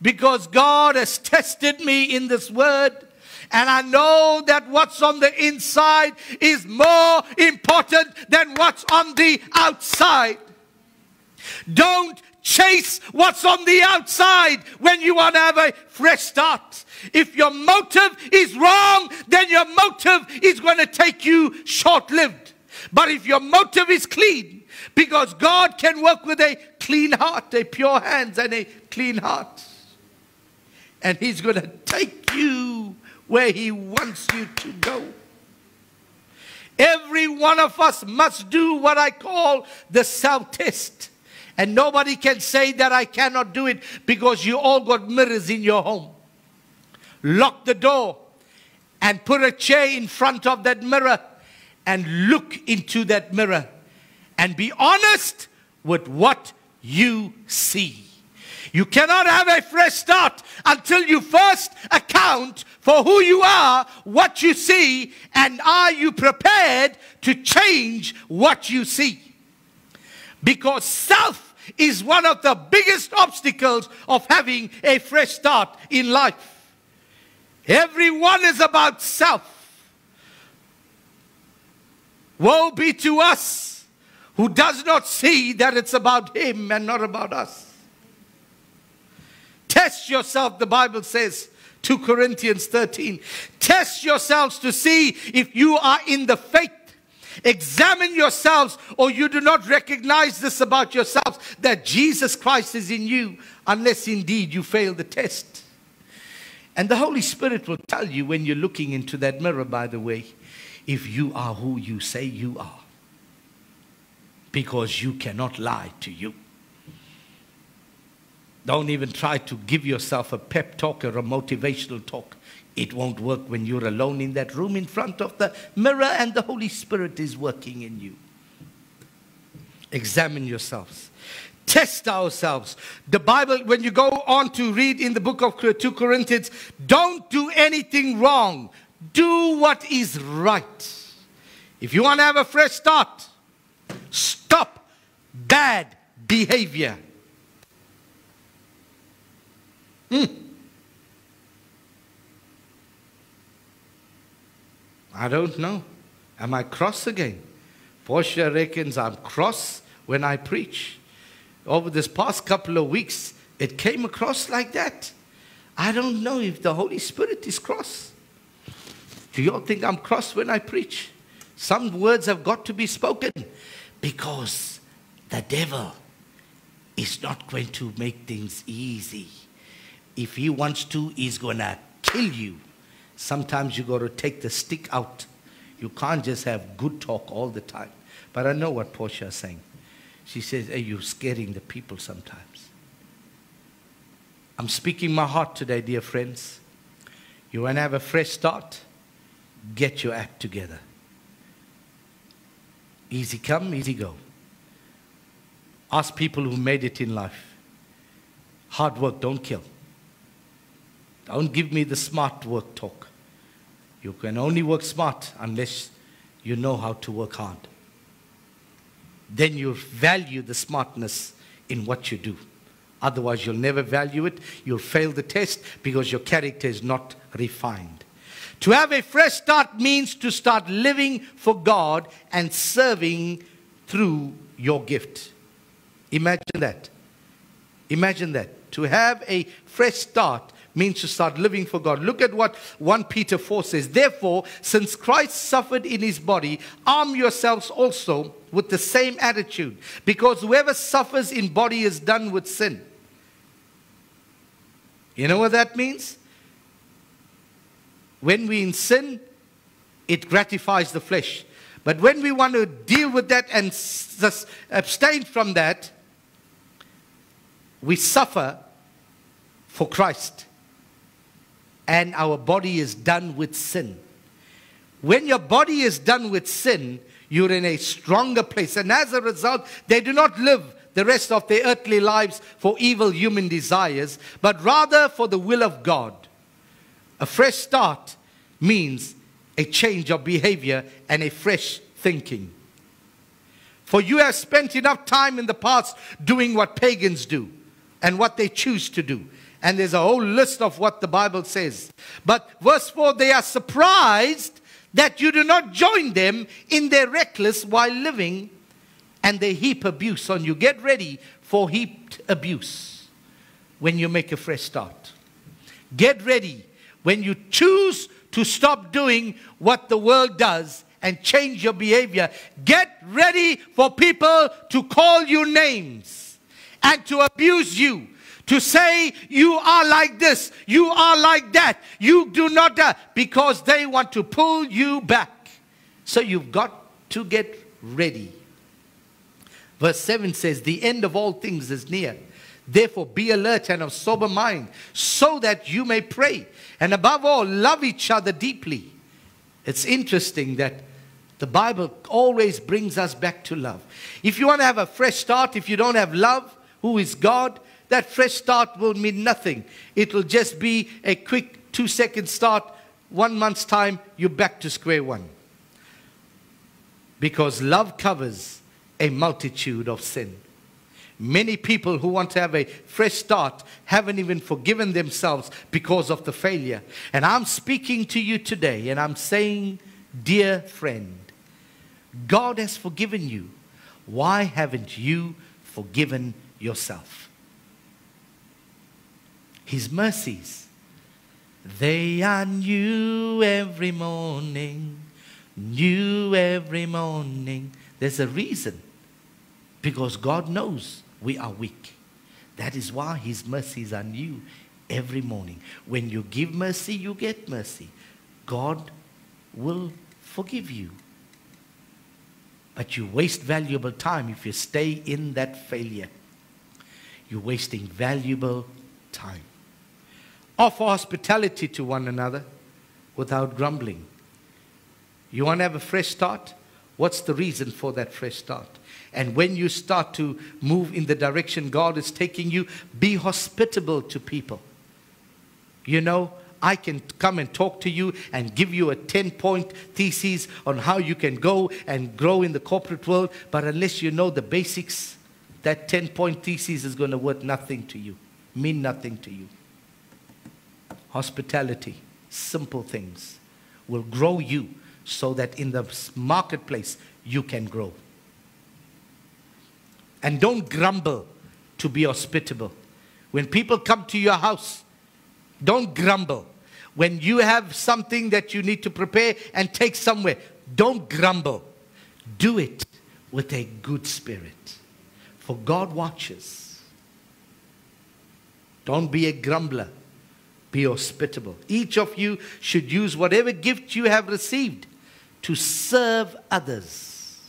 because God has tested me in this word. And I know that what's on the inside is more important than what's on the outside. Don't chase what's on the outside when you want to have a fresh start. If your motive is wrong, then your motive is going to take you short lived. But if your motive is clean, because God can work with a clean heart, a pure hands, and a clean heart. And He's going to take you where He wants you to go. Every one of us must do what I call the self test. And nobody can say that I cannot do it because you all got mirrors in your home. Lock the door and put a chair in front of that mirror and look into that mirror and be honest with what you see. You cannot have a fresh start until you first account for who you are, what you see, and are you prepared to change what you see? Because self is one of the biggest obstacles of having a fresh start in life. Everyone is about self. Woe be to us who does not see that it's about him and not about us. Test yourself, the Bible says, 2 Corinthians 13. Test yourselves to see if you are in the faith. Examine yourselves, or you do not recognize this about yourselves that Jesus Christ is in you, unless indeed you fail the test. And the Holy Spirit will tell you when you're looking into that mirror, by the way, if you are who you say you are. Because you cannot lie to you. Don't even try to give yourself a pep talk or a motivational talk. It won't work when you're alone in that room in front of the mirror and the Holy Spirit is working in you. Examine yourselves. Test ourselves. The Bible, when you go on to read in the book of 2 Corinthians, don't do anything wrong. Do what is right. If you want to have a fresh start, stop bad behavior. Hmm. I don't know. Am I cross again? Portia reckons I'm cross when I preach. Over this past couple of weeks, it came across like that. I don't know if the Holy Spirit is cross. Do you all think I'm cross when I preach? Some words have got to be spoken because the devil is not going to make things easy. If he wants to, he's going to kill you. Sometimes you got to take the stick out. You can't just have good talk all the time. But I know what Portia is saying. She says, hey, you're scaring the people sometimes. I'm speaking my heart today, dear friends. You want to have a fresh start? Get your act together. Easy come, easy go. Ask people who made it in life. Hard work don't kill. Don't give me the smart work talk. You can only work smart unless you know how to work hard. Then you value the smartness in what you do. Otherwise, you'll never value it. You'll fail the test because your character is not refined. To have a fresh start means to start living for God and serving through your gift. Imagine that. Imagine that. To have a fresh start means to start living for God. Look at what 1 Peter 4 says. Therefore, since Christ suffered in his body, arm yourselves also with the same attitude, because whoever suffers in body is done with sin. You know what that means? When we in sin, it gratifies the flesh. But when we want to deal with that and abstain from that, we suffer for Christ. And our body is done with sin. When your body is done with sin, you're in a stronger place. And as a result, they do not live the rest of their earthly lives for evil human desires, but rather for the will of God. A fresh start means a change of behavior and a fresh thinking. For you have spent enough time in the past doing what pagans do and what they choose to do. And there's a whole list of what the Bible says. But verse 4 they are surprised that you do not join them in their reckless while living and they heap abuse on you. Get ready for heaped abuse when you make a fresh start. Get ready when you choose to stop doing what the world does and change your behavior. Get ready for people to call you names and to abuse you. To say you are like this, you are like that, you do not that, because they want to pull you back. So you've got to get ready. Verse 7 says, The end of all things is near. Therefore, be alert and of sober mind, so that you may pray. And above all, love each other deeply. It's interesting that the Bible always brings us back to love. If you want to have a fresh start, if you don't have love, who is God, that fresh start will mean nothing. It will just be a quick two second start. One month's time, you're back to square one. Because love covers a multitude of sin. Many people who want to have a fresh start haven't even forgiven themselves because of the failure. And I'm speaking to you today and I'm saying, dear friend, God has forgiven you. Why haven't you forgiven yourself? His mercies, they are new every morning, new every morning. There's a reason because God knows we are weak. That is why His mercies are new every morning. When you give mercy, you get mercy. God will forgive you. But you waste valuable time if you stay in that failure. You're wasting valuable time. Offer hospitality to one another without grumbling. You want to have a fresh start? What's the reason for that fresh start? And when you start to move in the direction God is taking you, be hospitable to people. You know, I can come and talk to you and give you a 10 point thesis on how you can go and grow in the corporate world, but unless you know the basics, that 10 point thesis is going to worth nothing to you, mean nothing to you. Hospitality, simple things, will grow you so that in the marketplace you can grow. And don't grumble to be hospitable. When people come to your house, don't grumble. When you have something that you need to prepare and take somewhere, don't grumble. Do it with a good spirit. For God watches. Don't be a grumbler. Be hospitable. Each of you should use whatever gift you have received to serve others.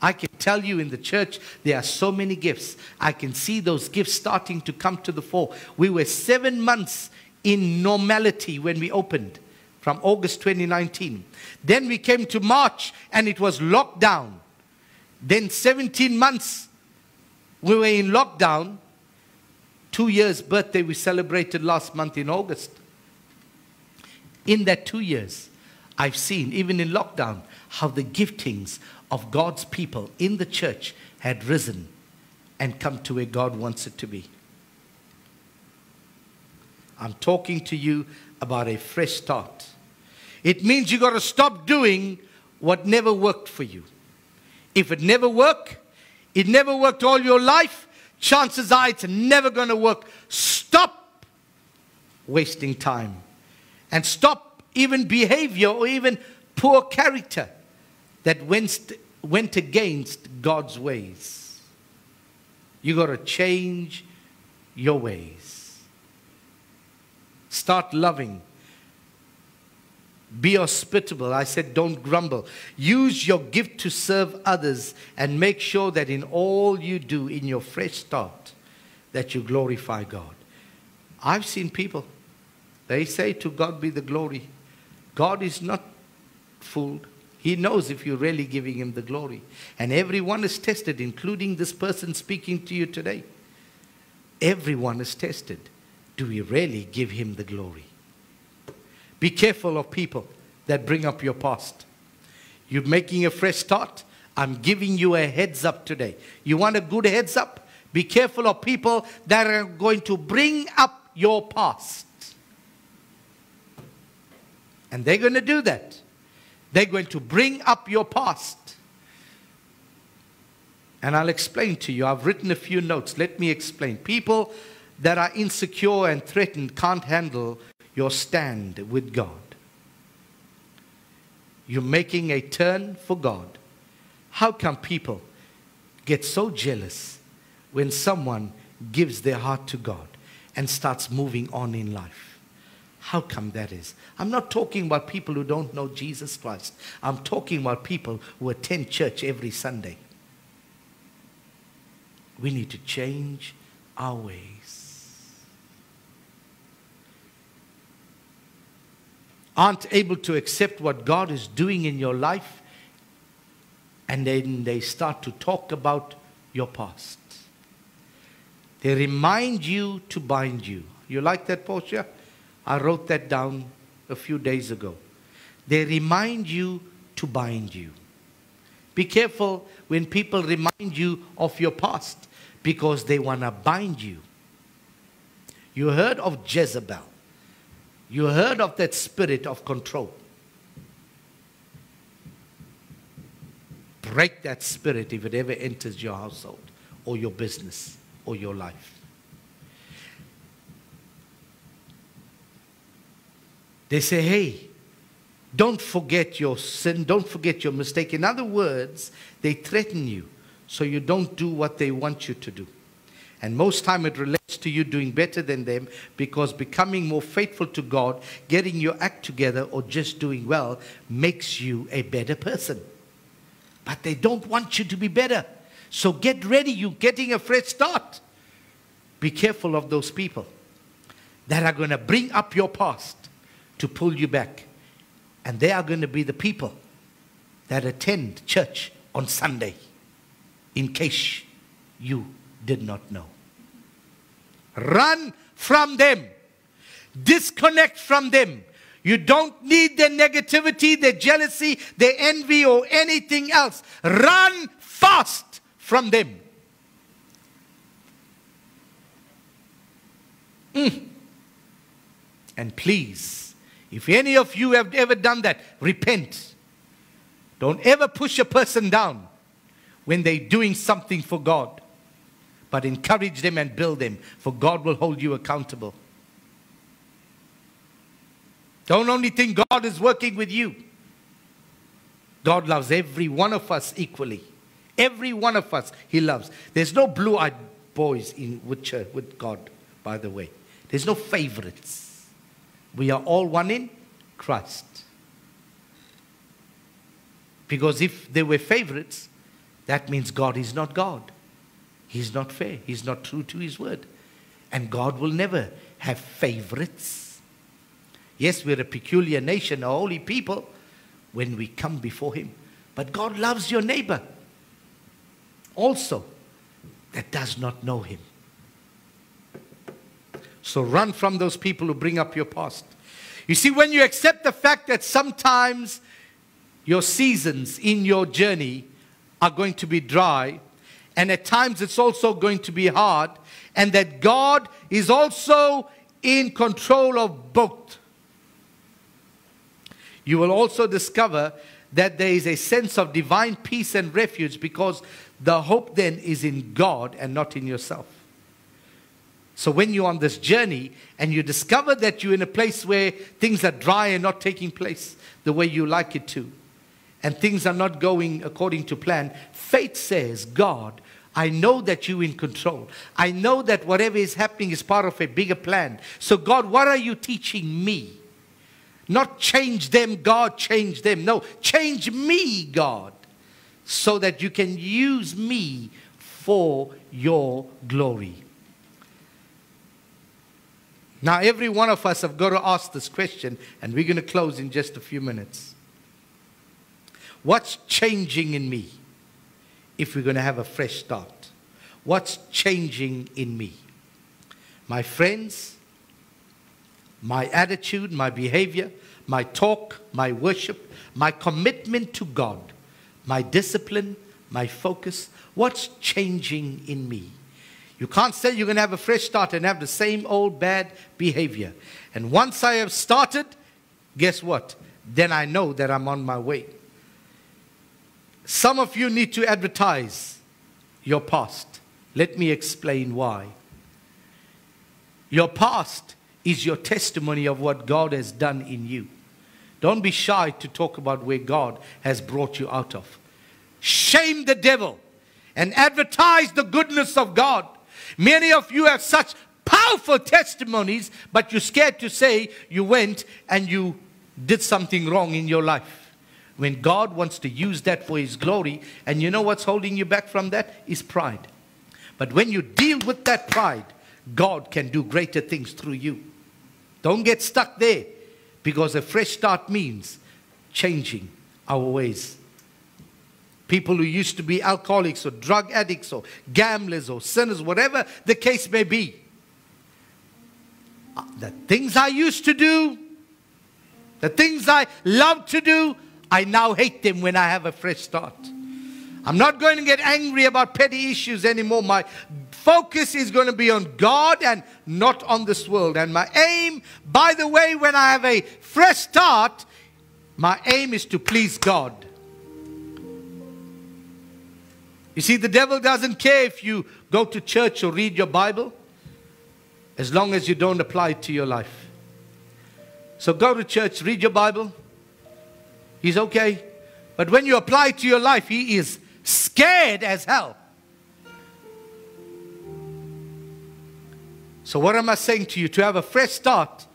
I can tell you in the church, there are so many gifts. I can see those gifts starting to come to the fore. We were seven months in normality when we opened from August 2019. Then we came to March and it was lockdown. Then 17 months we were in lockdown. Two years' birthday we celebrated last month in August. In that two years, I've seen, even in lockdown, how the giftings of God's people in the church had risen and come to where God wants it to be. I'm talking to you about a fresh start. It means you got to stop doing what never worked for you. If it never worked, it never worked all your life, chances are it's never going to work. Stop wasting time and stop even behavior or even poor character that went, went against God's ways. You got to change your ways. Start loving. Be hospitable. I said, don't grumble. Use your gift to serve others and make sure that in all you do, in your fresh start, that you glorify God. I've seen people, they say, To God be the glory. God is not fooled. He knows if you're really giving Him the glory. And everyone is tested, including this person speaking to you today. Everyone is tested. Do we really give Him the glory? Be careful of people that bring up your past. You're making a fresh start. I'm giving you a heads up today. You want a good heads up? Be careful of people that are going to bring up your past. And they're going to do that. They're going to bring up your past. And I'll explain to you. I've written a few notes. Let me explain. People that are insecure and threatened can't handle your stand with God. You're making a turn for God. How come people get so jealous when someone gives their heart to God and starts moving on in life? How come that is? I'm not talking about people who don't know Jesus Christ. I'm talking about people who attend church every Sunday. We need to change our ways. Aren't able to accept what God is doing in your life, and then they start to talk about your past. They remind you to bind you. You like that, Portia? I wrote that down a few days ago. They remind you to bind you. Be careful when people remind you of your past because they want to bind you. You heard of Jezebel. You heard of that spirit of control. Break that spirit if it ever enters your household or your business or your life. They say, hey, don't forget your sin, don't forget your mistake. In other words, they threaten you so you don't do what they want you to do. And most time it relates to you doing better than them because becoming more faithful to God, getting your act together, or just doing well makes you a better person. But they don't want you to be better. So get ready, you're getting a fresh start. Be careful of those people that are going to bring up your past to pull you back. And they are going to be the people that attend church on Sunday, in case you did not know. Run from them, disconnect from them. You don't need their negativity, their jealousy, their envy, or anything else. Run fast from them. Mm. And please, if any of you have ever done that, repent. Don't ever push a person down when they're doing something for God, but encourage them and build them, for God will hold you accountable. Don't only think God is working with you. God loves every one of us equally. Every one of us He loves. There's no blue eyed boys in, with, uh, with God, by the way. There's no favorites. We are all one in Christ. Because if there were favorites, that means God is not God. He's not fair. He's not true to His word. And God will never have favorites. Yes, we're a peculiar nation, a holy people, when we come before Him. But God loves your neighbor also that does not know Him. So run from those people who bring up your past. You see, when you accept the fact that sometimes your seasons in your journey are going to be dry, and at times it's also going to be hard, and that God is also in control of both. You will also discover that there is a sense of divine peace and refuge because the hope then is in God and not in yourself. So when you're on this journey and you discover that you're in a place where things are dry and not taking place the way you like it to, and things are not going according to plan, faith says, God, I know that you're in control. I know that whatever is happening is part of a bigger plan. So, God, what are you teaching me? Not change them, God, change them. No, change me, God, so that you can use me for your glory. Now, every one of us have got to ask this question, and we're going to close in just a few minutes. What's changing in me if we're going to have a fresh start? What's changing in me? My friends, my attitude, my behavior, my talk, my worship, my commitment to God, my discipline, my focus. What's changing in me? You can't say you're going to have a fresh start and have the same old bad behavior. And once I have started, guess what? Then I know that I'm on my way. Some of you need to advertise your past. Let me explain why. Your past is your testimony of what God has done in you. Don't be shy to talk about where God has brought you out of. Shame the devil and advertise the goodness of God. Many of you have such powerful testimonies, but you're scared to say you went and you did something wrong in your life. When God wants to use that for His glory, and you know what's holding you back from that? Is pride. But when you deal with that pride, God can do greater things through you. Don't get stuck there because a fresh start means changing our ways. People who used to be alcoholics or drug addicts or gamblers or sinners, whatever the case may be. The things I used to do, the things I love to do, I now hate them when I have a fresh start. I'm not going to get angry about petty issues anymore. My focus is going to be on God and not on this world. And my aim, by the way, when I have a fresh start, my aim is to please God. You see, the devil doesn't care if you go to church or read your Bible as long as you don't apply it to your life. So go to church, read your Bible. He's okay. But when you apply to your life, he is scared as hell. So what am I saying to you? To have a fresh start,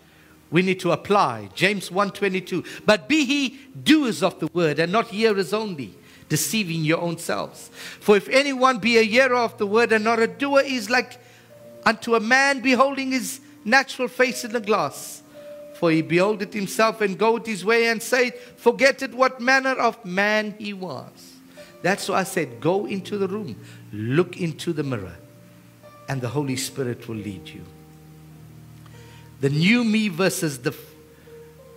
we need to apply James 1:22. But be he doers of the word and not hearers only, deceiving your own selves. For if anyone be a hearer of the word and not a doer, is like unto a man beholding his natural face in a glass. For he beholdeth himself and goeth his way and saith, Forgetteth what manner of man he was. That's why I said, Go into the room, look into the mirror, and the Holy Spirit will lead you. The new me versus the,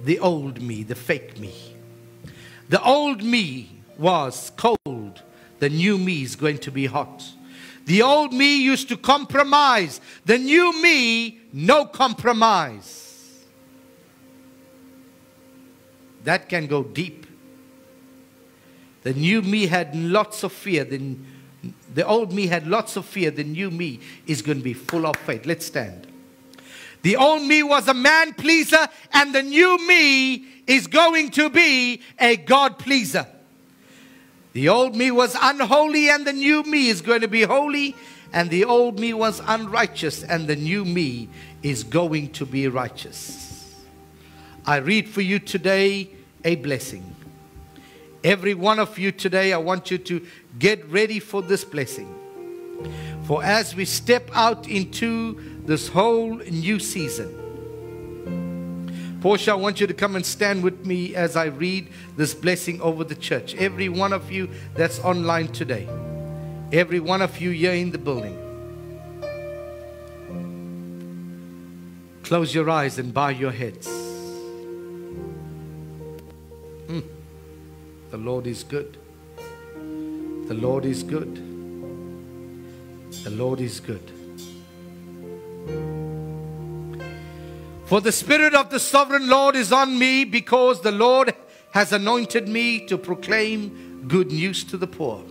the old me, the fake me. The old me was cold. The new me is going to be hot. The old me used to compromise. The new me, no compromise. That can go deep. The new me had lots of fear. The, the old me had lots of fear. The new me is going to be full of faith. Let's stand. The old me was a man pleaser, and the new me is going to be a God pleaser. The old me was unholy, and the new me is going to be holy. And the old me was unrighteous, and the new me is going to be righteous. I read for you today a blessing. Every one of you today, I want you to get ready for this blessing. For as we step out into this whole new season, Portia, I want you to come and stand with me as I read this blessing over the church. Every one of you that's online today, every one of you here in the building, close your eyes and bow your heads. The Lord is good. The Lord is good. The Lord is good. For the Spirit of the Sovereign Lord is on me because the Lord has anointed me to proclaim good news to the poor.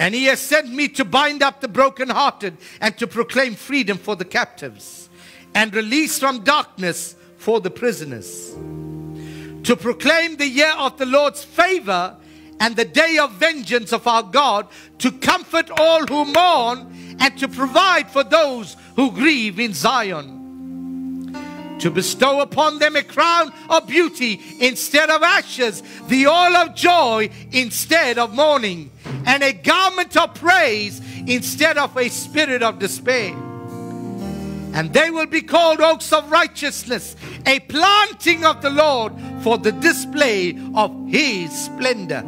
And He has sent me to bind up the brokenhearted and to proclaim freedom for the captives and release from darkness for the prisoners. To proclaim the year of the Lord's favor and the day of vengeance of our God, to comfort all who mourn and to provide for those who grieve in Zion to bestow upon them a crown of beauty instead of ashes, the oil of joy instead of mourning, and a garment of praise instead of a spirit of despair. And they will be called oaks of righteousness, a planting of the Lord for the display of his splendor.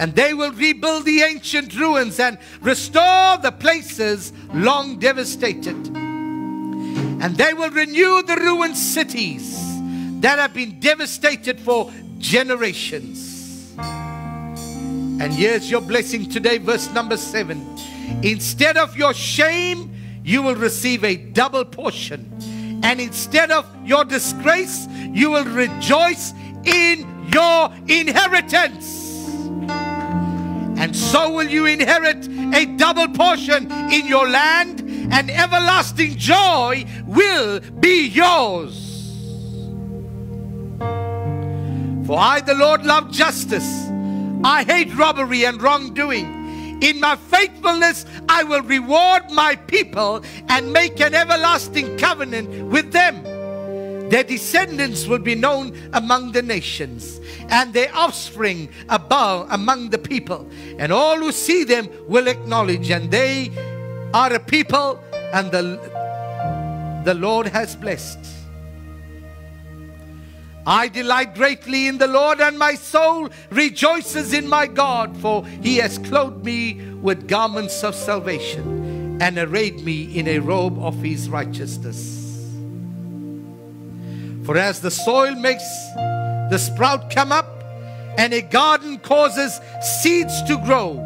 And they will rebuild the ancient ruins and restore the places long devastated and they will renew the ruined cities that have been devastated for generations. And here's your blessing today, verse number seven. Instead of your shame, you will receive a double portion. And instead of your disgrace, you will rejoice in your inheritance. And so will you inherit a double portion in your land and everlasting joy will be yours. For I, the Lord, love justice. I hate robbery and wrongdoing. In my faithfulness, I will reward my people and make an everlasting covenant with them. Their descendants will be known among the nations, and their offspring above among the people. And all who see them will acknowledge, and they are a people and the, the Lord has blessed. I delight greatly in the Lord, and my soul rejoices in my God, for he has clothed me with garments of salvation and arrayed me in a robe of his righteousness. For as the soil makes the sprout come up, and a garden causes seeds to grow,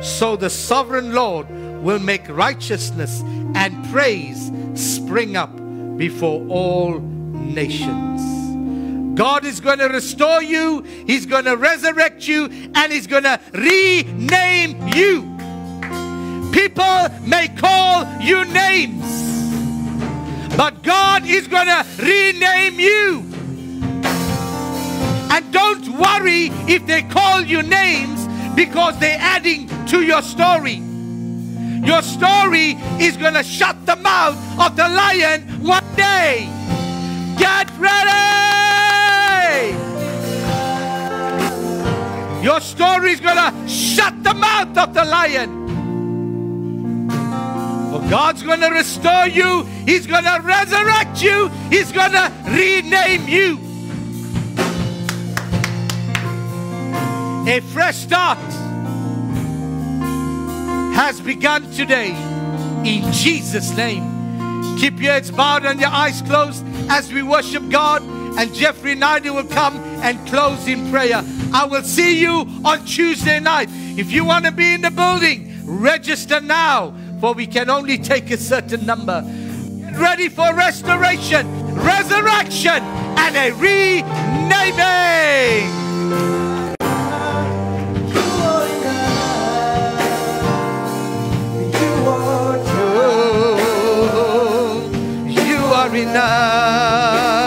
so the sovereign Lord will make righteousness and praise spring up before all nations. God is going to restore you, He's going to resurrect you, and He's going to rename you. People may call you names, but God is going to rename you. And don't worry if they call you names because they're adding to your story. Your story is going to shut the mouth of the lion one day. Get ready! Your story is going to shut the mouth of the lion. For God's going to restore you. He's going to resurrect you. He's going to rename you. A fresh start has begun today in Jesus' name. Keep your heads bowed and your eyes closed as we worship God, and Jeffrey Naidoo will come and close in prayer. I will see you on Tuesday night. If you want to be in the building, register now, for we can only take a certain number. Get ready for restoration, resurrection, and a renaming. You are enough.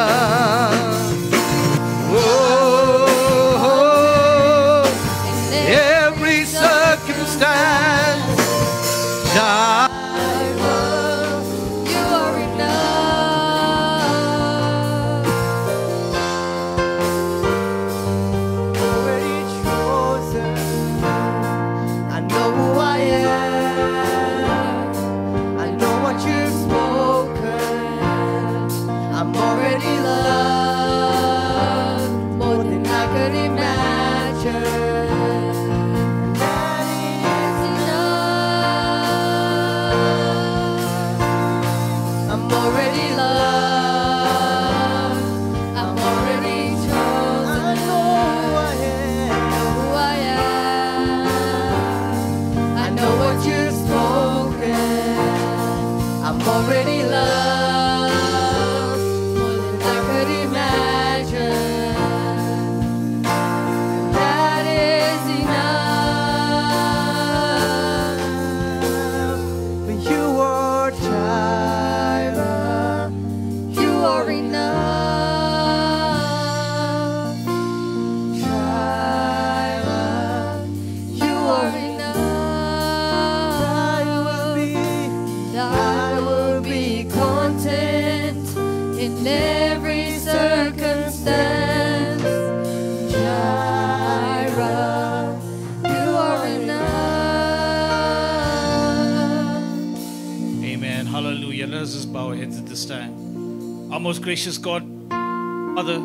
Gracious God, Father,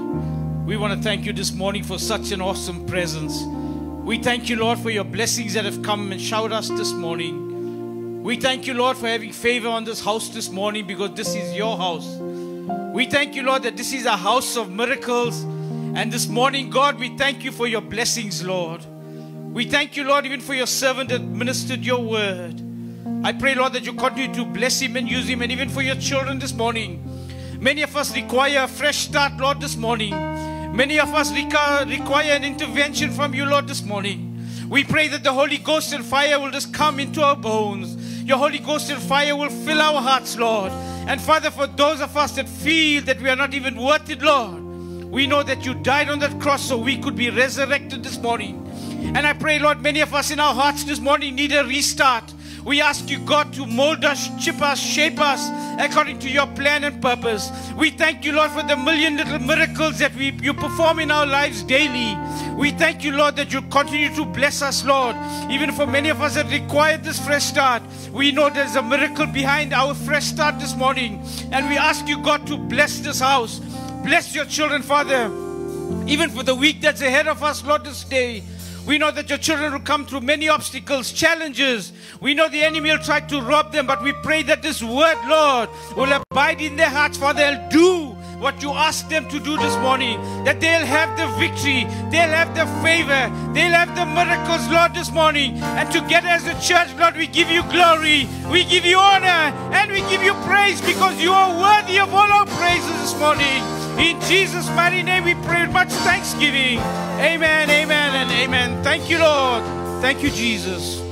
we want to thank you this morning for such an awesome presence. We thank you, Lord, for your blessings that have come and showered us this morning. We thank you, Lord, for having favor on this house this morning because this is your house. We thank you, Lord, that this is a house of miracles. And this morning, God, we thank you for your blessings, Lord. We thank you, Lord, even for your servant that ministered your word. I pray, Lord, that you continue to bless him and use him, and even for your children this morning. Many of us require a fresh start, Lord, this morning. Many of us require an intervention from you, Lord, this morning. We pray that the Holy Ghost and fire will just come into our bones. Your Holy Ghost and fire will fill our hearts, Lord. And Father, for those of us that feel that we are not even worth it, Lord, we know that you died on that cross so we could be resurrected this morning. And I pray, Lord, many of us in our hearts this morning need a restart. We ask you, God, to mold us, chip us, shape us according to your plan and purpose. We thank you, Lord, for the million little miracles that we, you perform in our lives daily. We thank you, Lord, that you continue to bless us, Lord. Even for many of us that require this fresh start, we know there's a miracle behind our fresh start this morning. And we ask you, God, to bless this house. Bless your children, Father even for the week that's ahead of us, Lord, this day. We know that your children will come through many obstacles, challenges. We know the enemy will try to rob them, but we pray that this word, Lord, will abide in their hearts, for they'll do what you asked them to do this morning. That they'll have the victory, they'll have the favor, they'll have the miracles, Lord, this morning. And together as a church, Lord, we give you glory, we give you honor, and we give you praise because you are worthy of all our praises this morning. In Jesus' mighty name, we pray with much thanksgiving. Amen, amen, and amen. Thank you, Lord. Thank you, Jesus.